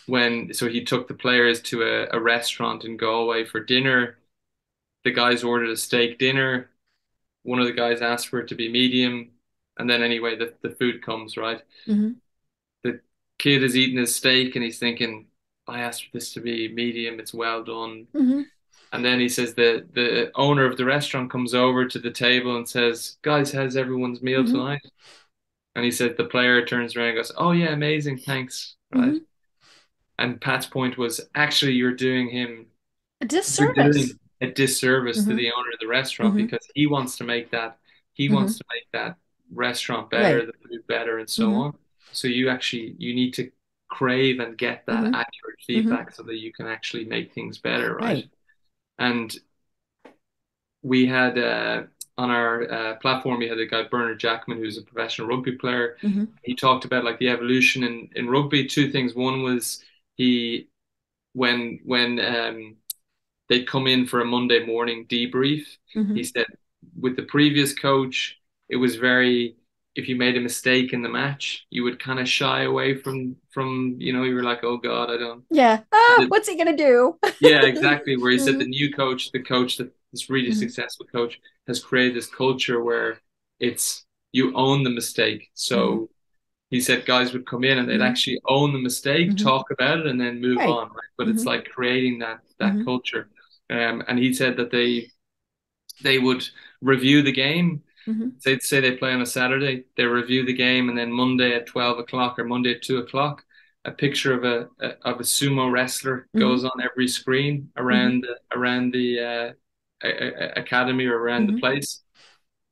when so he took the players to a, a restaurant in Galway for dinner. The guys ordered a steak dinner. One of the guys asked for it to be medium, and then anyway, the, the food comes right. Mm-hmm. The kid is eating his steak and he's thinking, I asked for this to be medium. It's well done. Mm-hmm. And then he says the the owner of the restaurant comes over to the table and says, "Guys, how's everyone's meal mm-hmm. tonight?" And he said the player turns around and goes, "Oh yeah, amazing, thanks." Right. Mm-hmm. And Pat's point was actually you're doing him a disservice. A disservice mm-hmm. to the owner of the restaurant mm-hmm. because he wants to make that he mm-hmm. wants to make that restaurant better, right. the food better, and so mm-hmm. on. So you actually you need to crave and get that mm-hmm. accurate feedback mm-hmm. so that you can actually make things better, right? right. And we had uh, on our uh, platform, we had a guy Bernard Jackman, who's a professional rugby player. Mm-hmm. He talked about like the evolution in in rugby. Two things. One was he when when um, they'd come in for a Monday morning debrief. Mm-hmm. He said with the previous coach, it was very if you made a mistake in the match, you would kind of shy away from from you know you were like, oh god, I don't. Yeah. Oh, what's he gonna do? yeah, exactly. Where he said the mm-hmm. new coach, the coach that this really mm-hmm. successful coach has created this culture where it's you own the mistake. So mm-hmm. he said guys would come in and they'd mm-hmm. actually own the mistake, mm-hmm. talk about it, and then move right. on. Right. But it's mm-hmm. like creating that that culture. Um, and he said that they they would review the game Mm-hmm. Say say they play on a Saturday, they review the game, and then Monday at twelve o'clock or Monday at two o'clock, a picture of a, a of a sumo wrestler mm-hmm. goes on every screen around mm-hmm. the, around the uh, a, a, academy or around the mm-hmm. place,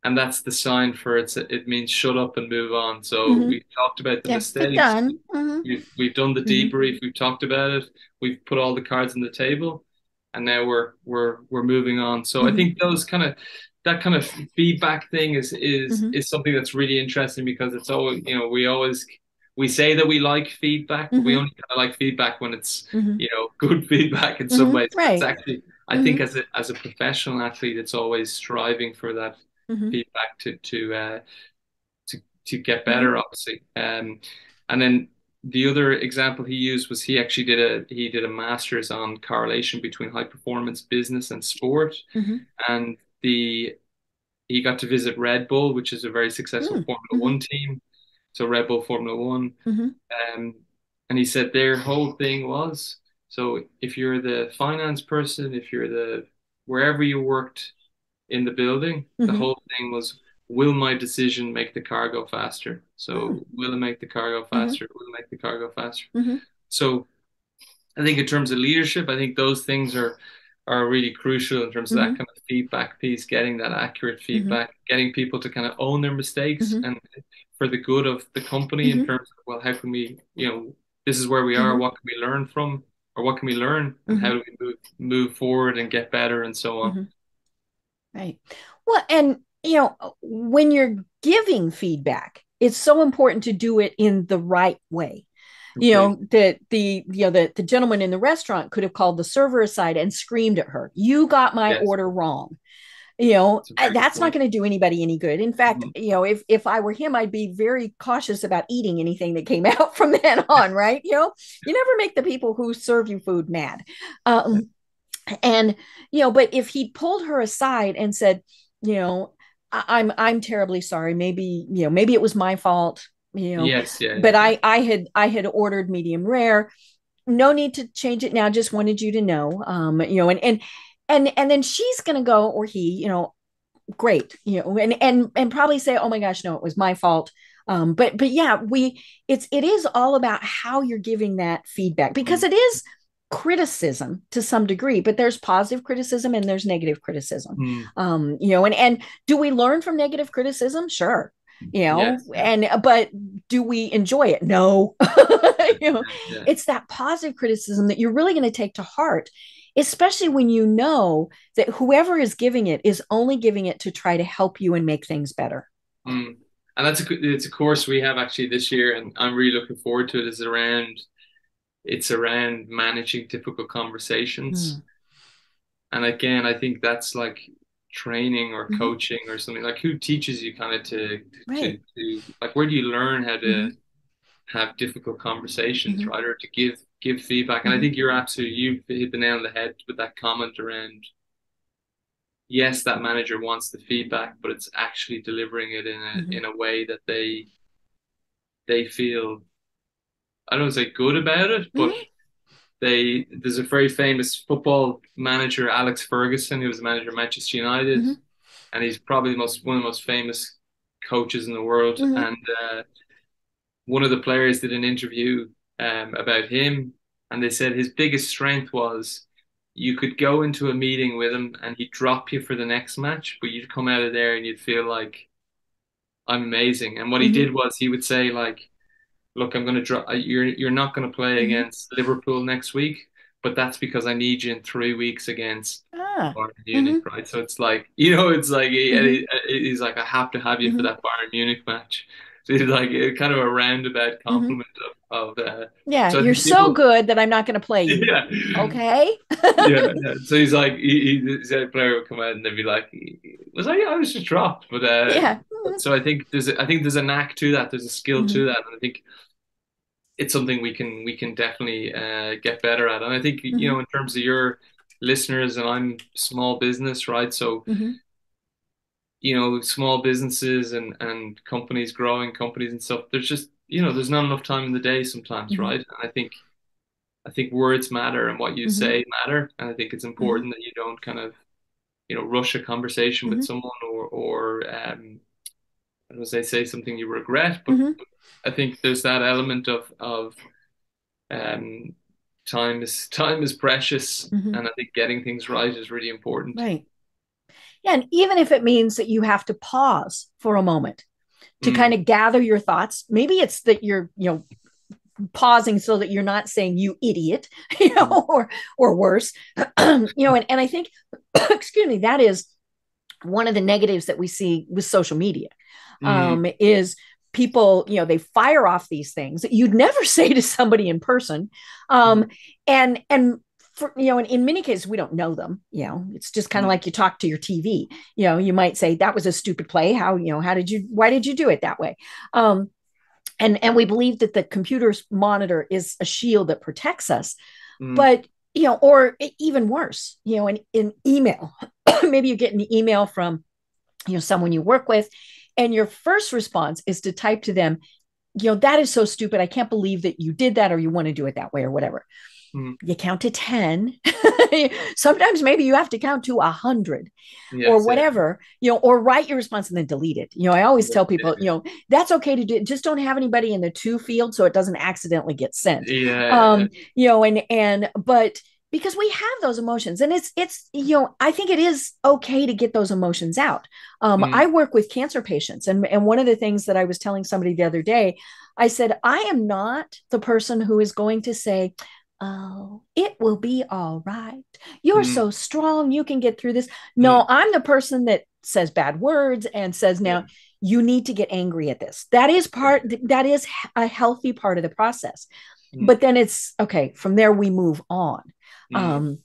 and that's the sign for it's it means shut up and move on. So mm-hmm. we talked about the yeah, mistakes. Done. Mm-hmm. We've we've done the debrief. We've talked about it. We've put all the cards on the table and now we're we're we're moving on. So mm-hmm. I think those kind of that kind of feedback thing is is mm-hmm. is something that's really interesting because it's always you know we always we say that we like feedback mm-hmm. we only kind of like feedback when it's mm-hmm. you know good feedback in some mm-hmm. ways right. it's actually i think mm-hmm. as a as a professional athlete it's always striving for that mm-hmm. feedback to to uh to to get better obviously um and then the other example he used was he actually did a he did a master's on correlation between high performance business and sport and the he got to visit Red Bull, which is a very successful mm. Formula mm-hmm. One team. So Red Bull Formula One, mm-hmm. um, and he said their whole thing was so if you're the finance person, if you're the wherever you worked in the building, mm-hmm. the whole thing was will my decision make the car go faster? So mm. will it make the car go mm-hmm. faster? Will it make the car go faster? Mm-hmm. So I think in terms of leadership, I think those things are are really crucial in terms of mm-hmm. that kind of feedback piece, getting that accurate mm-hmm. feedback, mm-hmm. getting people to kind of own their mistakes mm-hmm. and for the good of the company in mm-hmm. terms of well, how can we, you know, this is where we are, mm-hmm. what can we learn from or what can we learn and how do we move move forward and get better and so on. Right. Well, and you know, when you're giving feedback, it's so important to do it in the right way you know that the you know the, the gentleman in the restaurant could have called the server aside and screamed at her you got my yes. order wrong. You know that's, that's not going to do anybody any good. In fact mm-hmm. you know if if i were him i'd be very cautious about eating anything that came out from then on right? You know you never make the people who serve you food mad. Um and you know but if he pulled her aside and said you know I- i'm i'm terribly sorry. Maybe you know maybe it was my fault you know yes yeah but yeah. i i had i had ordered medium rare. No need to change it now just wanted you to know um you know and and and and then she's going to go or he you know great you know and and and probably say oh my gosh no it was my fault. Um but but yeah we it's it is all about how you're giving that feedback because it is criticism to some degree but there's positive criticism and there's negative criticism. Mm. um you know and and do we learn from negative criticism? Sure you know Yes. and but do we enjoy it no you know yeah. it's that positive criticism that you're really going to take to heart especially when you know that whoever is giving it is only giving it to try to help you and make things better Mm. And that's a it's a course we have actually this year, and I'm really looking forward to it. Is around it's around managing difficult conversations, Mm. and again, I think that's like training or Mhm. coaching or something. Like who teaches you kind of to to, Right. to like where do you learn how to Mhm. have difficult conversations, Mhm. right? Or to give give feedback. And I Mhm. think you're absolutely you hit the nail on the head with that comment around. Yes, that manager wants the feedback, but it's actually delivering it in a Mhm. in a way that they they feel I don't to say good about it, but. They there's a very famous football manager, Alex Ferguson, who was the manager of Manchester United, Mhm. and he's probably the most one of the most famous coaches in the world. Mhm. And uh, one of the players did an interview um, about him, and they said his biggest strength was you could go into a meeting with him and he'd drop you for the next match, but you'd come out of there and you'd feel like I'm amazing. And what he Mhm. did was he would say like, "Look, I'm going to drop. You're you're not going to play Mhm. against Liverpool next week, but that's because I need you in three weeks against ah Bayern Munich, right? So it's like you know, it's like Mhm. he- he's like, I have to have you for Mhm. that Bayern Munich match. So it's like a kind of a roundabout compliment of, of uh, yeah So you're think so people- good that i'm not going to play you yeah, okay yeah, yeah. So he's like, he, he said a player would come out and they'd be like, was I? I was just dropped, but uh, yeah so I think there's a, I think there's a knack to that. There's a skill Mhm. to that, and I think it's something we can we can definitely uh, get better at. And I think Mhm. you know in terms of your listeners, and I'm small business, right? So Mhm. You know small businesses and and companies, growing companies and stuff. There's just you know there's not enough time in the day sometimes, Mhm. right? And I think I think words matter and what you Mhm. say matter, and I think it's important that you don't kind of you know rush a conversation with Mhm. someone or or um I don't say say something you regret, but Mhm. I think there's that element of of um time is time is precious, and I think getting things right is really important. right and even if it means that you have to pause for a moment to Mm. kind of gather your thoughts maybe it's that you're you know pausing so that you're not saying you idiot you know or or worse you know and, and i think excuse me that is one of the negatives that we see with social media Mm. um, is people you know they fire off these things that you'd never say to somebody in person um, and and for you know in, in many cases we don't know them you know it's just kind of Mm. like you talk to your tv you know you might say that was a stupid play. How you know how did you why did you do it that way? Um, and and we believe that the computer's monitor is a shield that protects us Mm. but you know or even worse you know in, in email. Maybe you get an email from you know someone you work with and your first response is to type to them you know that is so stupid. I can't believe that you did that or you want to do it that way or whatever Mm. you count to 10 sometimes maybe you have to count to 100 Yes, or yeah. whatever you know or write your response and then delete it you know i always Yeah, tell people yeah. you know that's okay to do just don't have anybody in the to field so it doesn't accidentally get sent Yeah, um you know and and but because we have those emotions and it's it's you know i think it is okay to get those emotions out um Mm. i work with cancer patients and and one of the things that i was telling somebody the other day i said i am not the person who is going to say oh it will be all right. You're Mm. so strong. You can get through this. No i'm the person that says bad words and says now you need to get angry at this. That is part that is a healthy part of the process. Mm. but then it's okay from there we move on. Mm. um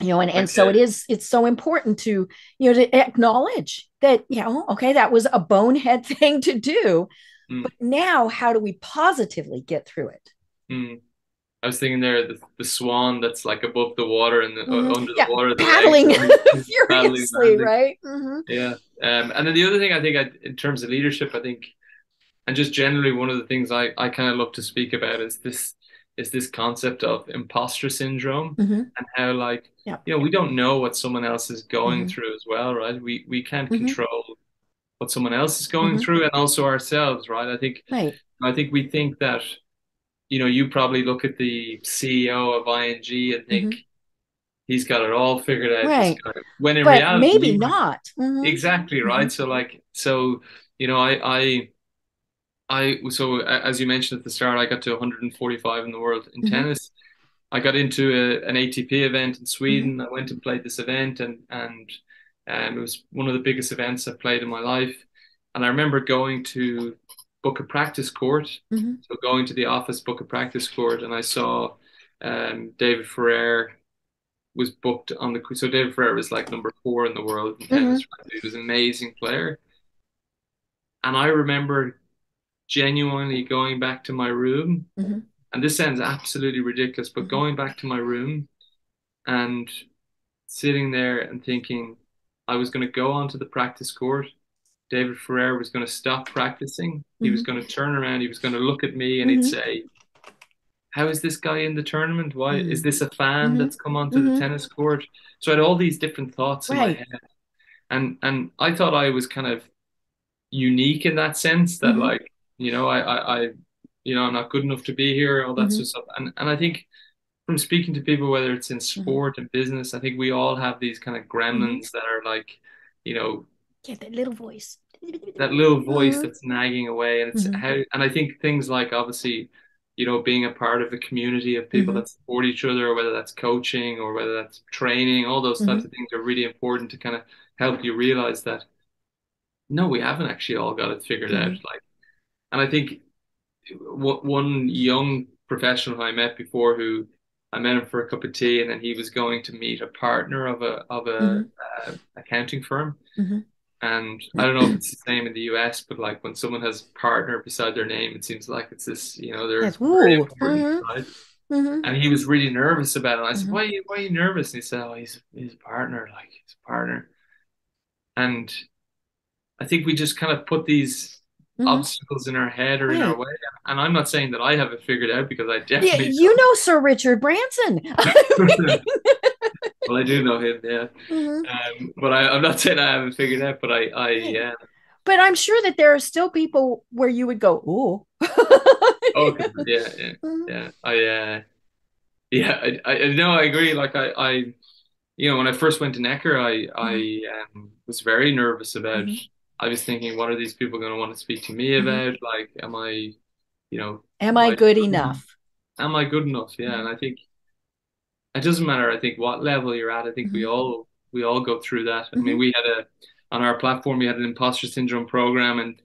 you know and and so it is it's so important to you know to acknowledge that you know okay that was a bonehead thing to do Mm. but now how do we positively get through it? Mm. I was thinking there the, the swan that's like above the water and the, uh, under Yeah, the water, the paddling legs are- paddling, furiously right Mhm. Yeah. Um, and then the other thing I think I, in terms of leadership, I think and just generally one of the things I I kind of love to speak about is this is this concept of imposter syndrome hmm and how like Yeah. you know we don't know what someone else is going hmm through as well, right? We we can't hmm control what someone else is going hmm through and also ourselves, right? I think Right. I think we think that you know you probably look at the CEO of ING and think hmm he's got it all figured out, Right. When in But reality, maybe not. hmm exactly hmm right. So like so you know I I I so as you mentioned at the start, I got to 145 in the world in hmm tennis. I got into a, an ATP event in Sweden. I went and played this event, and and um, it was one of the biggest events I've played in my life. And I remember going to book a practice court, hmm so going to the office, book a practice court, and I saw um, David Ferrer was booked on the. So David Ferrer was like number four in the world in tennis. Right? He was an amazing player, and I remember genuinely going back to my room, hmm and this sounds absolutely ridiculous, but hmm going back to my room and sitting there and thinking I was going to go onto the practice court. David Ferrer was going to stop practicing. He was hmm going to turn around. He was going to look at me and he'd hmm say, How is this guy in the tournament? Why is hmm this a fan hmm that's come onto the hmm tennis court? So I had all these different thoughts in my head. And and I thought I was kind of unique in that sense that like, you know, I I, I you know, I'm not good enough to be here, all that sort of stuff. And and I think from speaking to people, whether it's in sport and business, I think we all have these kind of gremlins that are like, you know, Yeah, that little voice. that little voice that's nagging away. And it's hmm how, and I think things like obviously, you know, being a part of a community of people hmm that support each other, or whether that's coaching or whether that's training, all those types hmm of things are really important to kind of help you realize that no, we haven't actually all got it figured out. hmm Like, and I think one young professional I met before who I met him for a cup of tea and then he was going to meet a partner of a of a hmm uh, accounting firm hmm and I don't know if it's the same in the US but like when someone has partner beside their name it seems like it's this you know they're Yes. very Ooh. important right hmm and he was really nervous about it and I said hmm why are you, why are you nervous and he said oh he's he's a partner like he's a partner and I think we just kind of put these obstacles in our head or in our way. And I'm not saying that I have it figured out because I Yeah, definitely you know Sir Richard Branson. don't. Well, I do know him, yeah. Mhm. Um, but I, I'm not saying I haven't figured out, but I, I, Yeah. But I'm sure that there are still people where you would go, ooh. Oh, yeah, yeah, Mhm. yeah. I, uh, yeah, I, I, no, I agree. Like I, I, you know, when I first went to Necker, I. I um, was very nervous about. Mhm. I was thinking, what are these people going to want to speak to me Mhm. about? Like, am I, you know, Am am I I good enough? am I good enough? Yeah, and. I think it doesn't matter. I think what level you're at. I think we Mhm. all we all go through that. I mean, Mhm. we had a on our platform we had an imposter syndrome program, and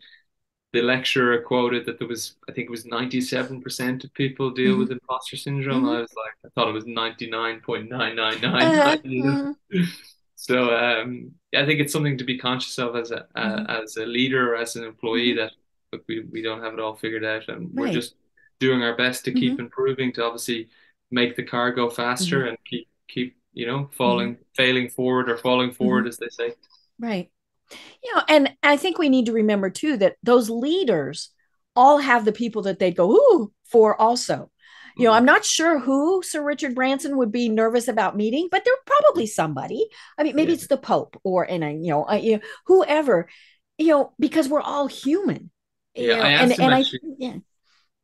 the lecturer quoted that there was I think it was 97% of people deal Mhm. with imposter syndrome. Mhm. I was like, I thought it was 99.999. Uh-huh. You know? Mhm. So um, I think it's something to be conscious of as a uh, Mhm. as a leader or as an employee Mhm. that look, we we don't have it all figured out, and we're just doing our best to keep improving to obviously make the car go faster Mhm. and keep keep you know falling failing forward or falling forward Mhm. as they say. Right. You know, and I think we need to remember too that those leaders all have the people that they go ooh for also. You know, Mm. I'm not sure who Sir Richard Branson would be nervous about meeting, but they're probably somebody. I mean, maybe Yeah, it's the Pope or and I, you know, I, you know, whoever, you know, because we're all human. You yeah. know, I and asked him and I yeah.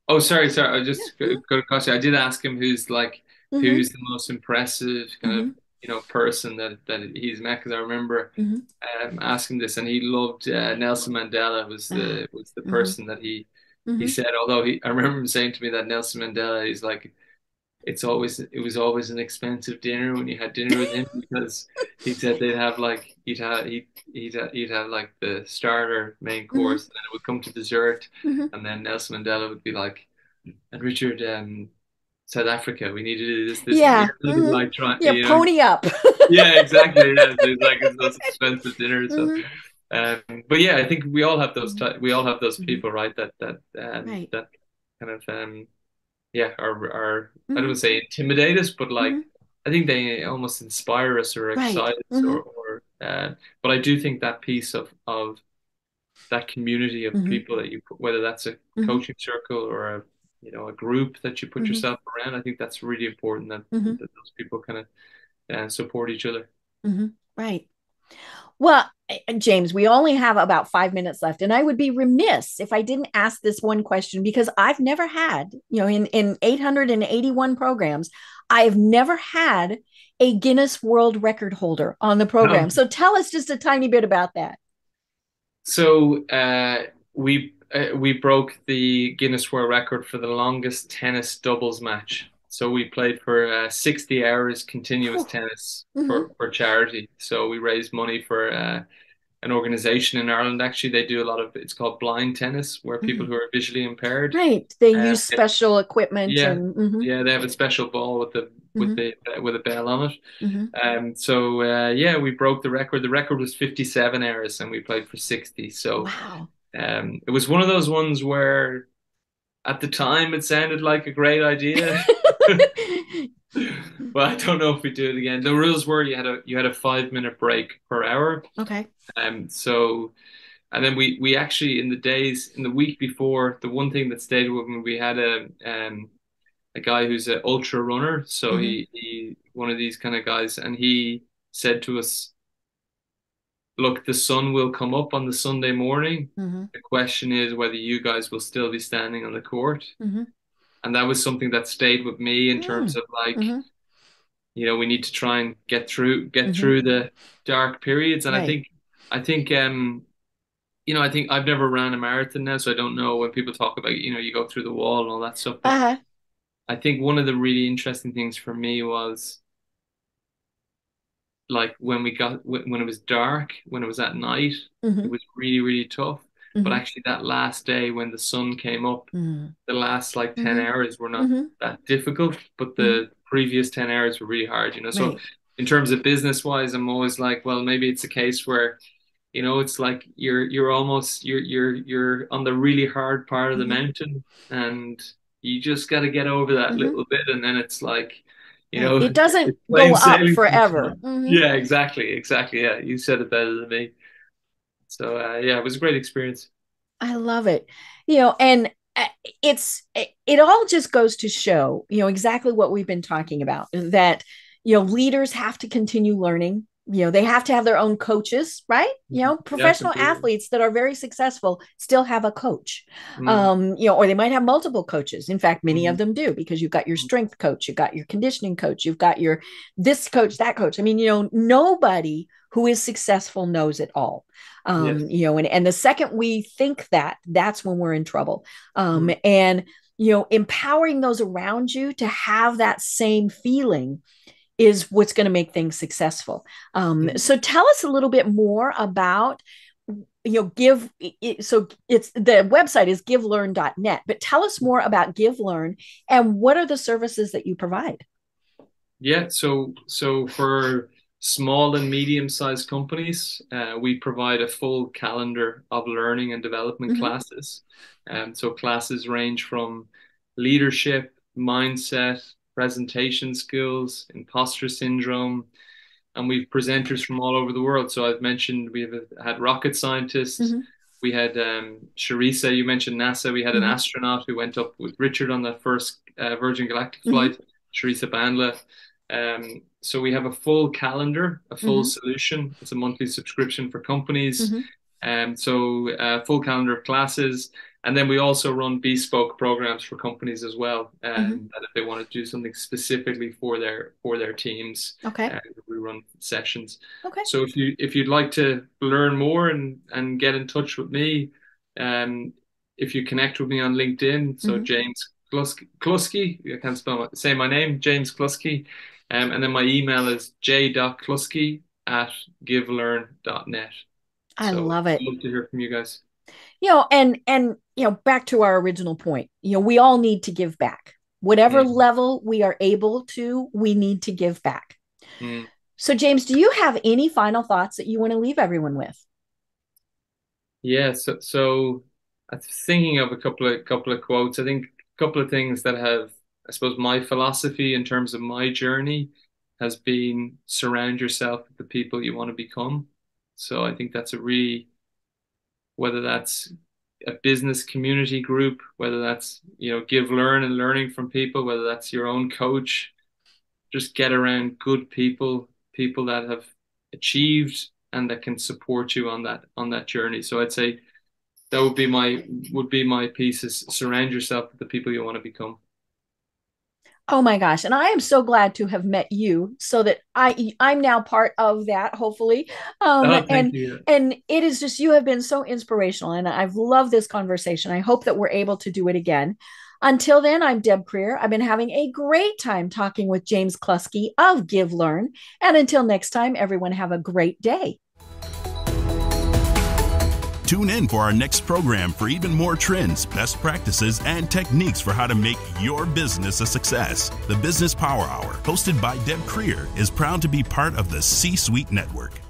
Oh, sorry, sorry. I just got got a question. I did ask him who's like Mm-hmm. who's the most impressive kind of Mm-hmm. you know person that that he's met because I remember Mm-hmm. um, asking this and he loved uh, Nelson Mandela was Ah, the was the mm-hmm. person that he he Mm-hmm. said although he I remember him saying to me that Nelson Mandela is like it's always it was always an expensive dinner when you had dinner with him because he said they'd have like he'd have he'd he'd he'd have like the starter main Mm-hmm. course and then it would come to dessert Mm-hmm. and then Nelson Mandela would be like and Richard um South Africa we need to do this this Yeah. Mm-hmm. like trying Yeah, you know pony up. yeah exactly yeah it's like it's those expensive dinners so Mhm. um but yeah I think we all have those Mhm. ty- we all have those people right that that um Right. that kind of um yeah are are I don't Mhm. want to say intimidate us but like Mhm. I think they almost inspire us or Right. excite us Mhm. or or uh, but I do think that piece of of that community of Mhm. people that you put, whether that's a Mhm. coaching circle or a you know a group that you put yourself around. I think that's really important that, that those people kind of uh, support each other. Right. Well, eh, James, we only have about five minutes left, and I would be remiss if I didn't ask this one question because I've never had, you know, in, in 881 programs, I've never had a Guinness World Record holder on the program. No. So tell us just a tiny bit about that. So uh, we uh, we broke the Guinness World Record for the longest tennis doubles match. So we played for uh, 60 hours continuous Whew. tennis Mhm. for, for charity. So we raised money for uh, an organization in Ireland. Actually, they do a lot of it's called blind tennis, where people who are visually impaired. Right. They Uh, use special equipment yeah. and mhm, Yeah, they have a special ball with the with Mhm. the uh, with a bell on it. mhm. Um, so uh, yeah, we broke the record. The record was 57 hours, and we played for 60. So Wow. um, it was one of those ones where, at the time, it sounded like a great idea. But I don't know if we do it again. The rules were you had a you had a five minute break per hour. okay. Um, so, and then we we actually in the days in the week before, the one thing that stayed with me, we had a um a guy who's an ultra runner. So he he one of these kind of guys, and he said to us, "Look, the sun will come up on the Sunday morning. hmm The question is whether you guys will still be standing on the court." hmm And that was something that stayed with me in terms of like. hmm you know we need to try and get through get Mhm. through the dark periods and I think I think um you know I think I've never ran a marathon now so I don't know when people talk about you know you go through the wall and all that stuff but Uh-huh. I think one of the really interesting things for me was like when we got when it was dark when it was at night it Mhm. was really really tough but Mhm. actually that last day when the sun came up Mhm. the last like 10 Mhm. hours were not Mhm. that difficult but the previous 10 hours were really hard you know so Right. in terms of business wise, I'm always like, well, maybe it's a case where, you know, it's like you're you're almost you're you're you're on the really hard part of the mountain and you just got to get over that little bit and then it's like, you know, it doesn't go up forever. Mhm. Yeah, exactly, exactly. Yeah, you said it better than me. So uh, yeah, it was a great experience. I love it. You know, and uh, it's it all just goes to show, you know, exactly what we've been talking about that you know, leaders have to continue learning. You know, they have to have their own coaches, right? You know, professional completely. athletes that are very successful still have a coach. Mm. Um, you know, or they might have multiple coaches. In fact, many of Mhm. them do because you've got your Mhm. strength coach, you've got your conditioning coach, you've got your this coach, that coach. I mean, you know, nobody who is successful knows it all. Um, Yes. you know, and, and the second we think that, that's when we're in trouble. Um, Mhm. and you know, empowering those around you to have that same feeling is what's going to make things successful. Um, Mhm. so tell us a little bit more about you know give so it's the website is givelearn.net but tell us more about givelearn and what are the services that you provide Yeah, so so for small and medium-sized companies, uh, we provide a full calendar of learning and development Mhm. classes. Um, so classes range from leadership, mindset, presentation skills, imposter syndrome, and we've presenters from all over the world. So I've mentioned we have had rocket scientists. Mhm. We had um, Sirisha, you mentioned NASA. We had an Mhm. astronaut who went up with Richard on the first uh, Virgin Galactic Mhm. flight, Sirisha Bandla. Um, so we have a full calendar, a full Mhm. solution. It's a monthly subscription for companies. Mhm. Um, so uh, full calendar of classes, and then we also run bespoke programs for companies as well. Um, Mhm. that if they want to do something specifically for their for their teams, okay uh, we run sessions. okay So if you if you'd like to learn more and and get in touch with me, um, if you connect with me on LinkedIn, so Mhm. James Cluskey, Cluskey, I can't spell my, say my name, James Cluskey, um, and then my email is j.cluskey at givelearn.net. i So love it love to hear from you guys. you know and and you know back to our original point you know we all need to give back whatever Mm. level we are able to we need to give back Mm. so james do you have any final thoughts that you want to leave everyone with Yeah, so so I'm thinking of a couple of couple of quotes. I think a couple of things that have, I suppose, my philosophy in terms of my journey has been surround yourself with the people you want to become. So I think that's a really whether that's a business community group, whether that's you know give learn and learning from people, whether that's your own coach, just get around good people, people that have achieved and that can support you on that on that journey. So I'd say that would be my would be my piece is surround yourself with the people you want to become. Oh my gosh. And I am so glad to have met you so that I I'm now part of that, hopefully. Um oh, and you. and it is just you have been so inspirational and I've loved this conversation. I hope that we're able to do it again. Until then, I'm Deb Creer. I've been having a great time talking with James Cluskey of Give Learn. And until next time, everyone have a great day. Tune in for our next program for even more trends, best practices, and techniques for how to make your business a success. The Business Power Hour, hosted by Deb Krier, is proud to be part of the C Suite Network.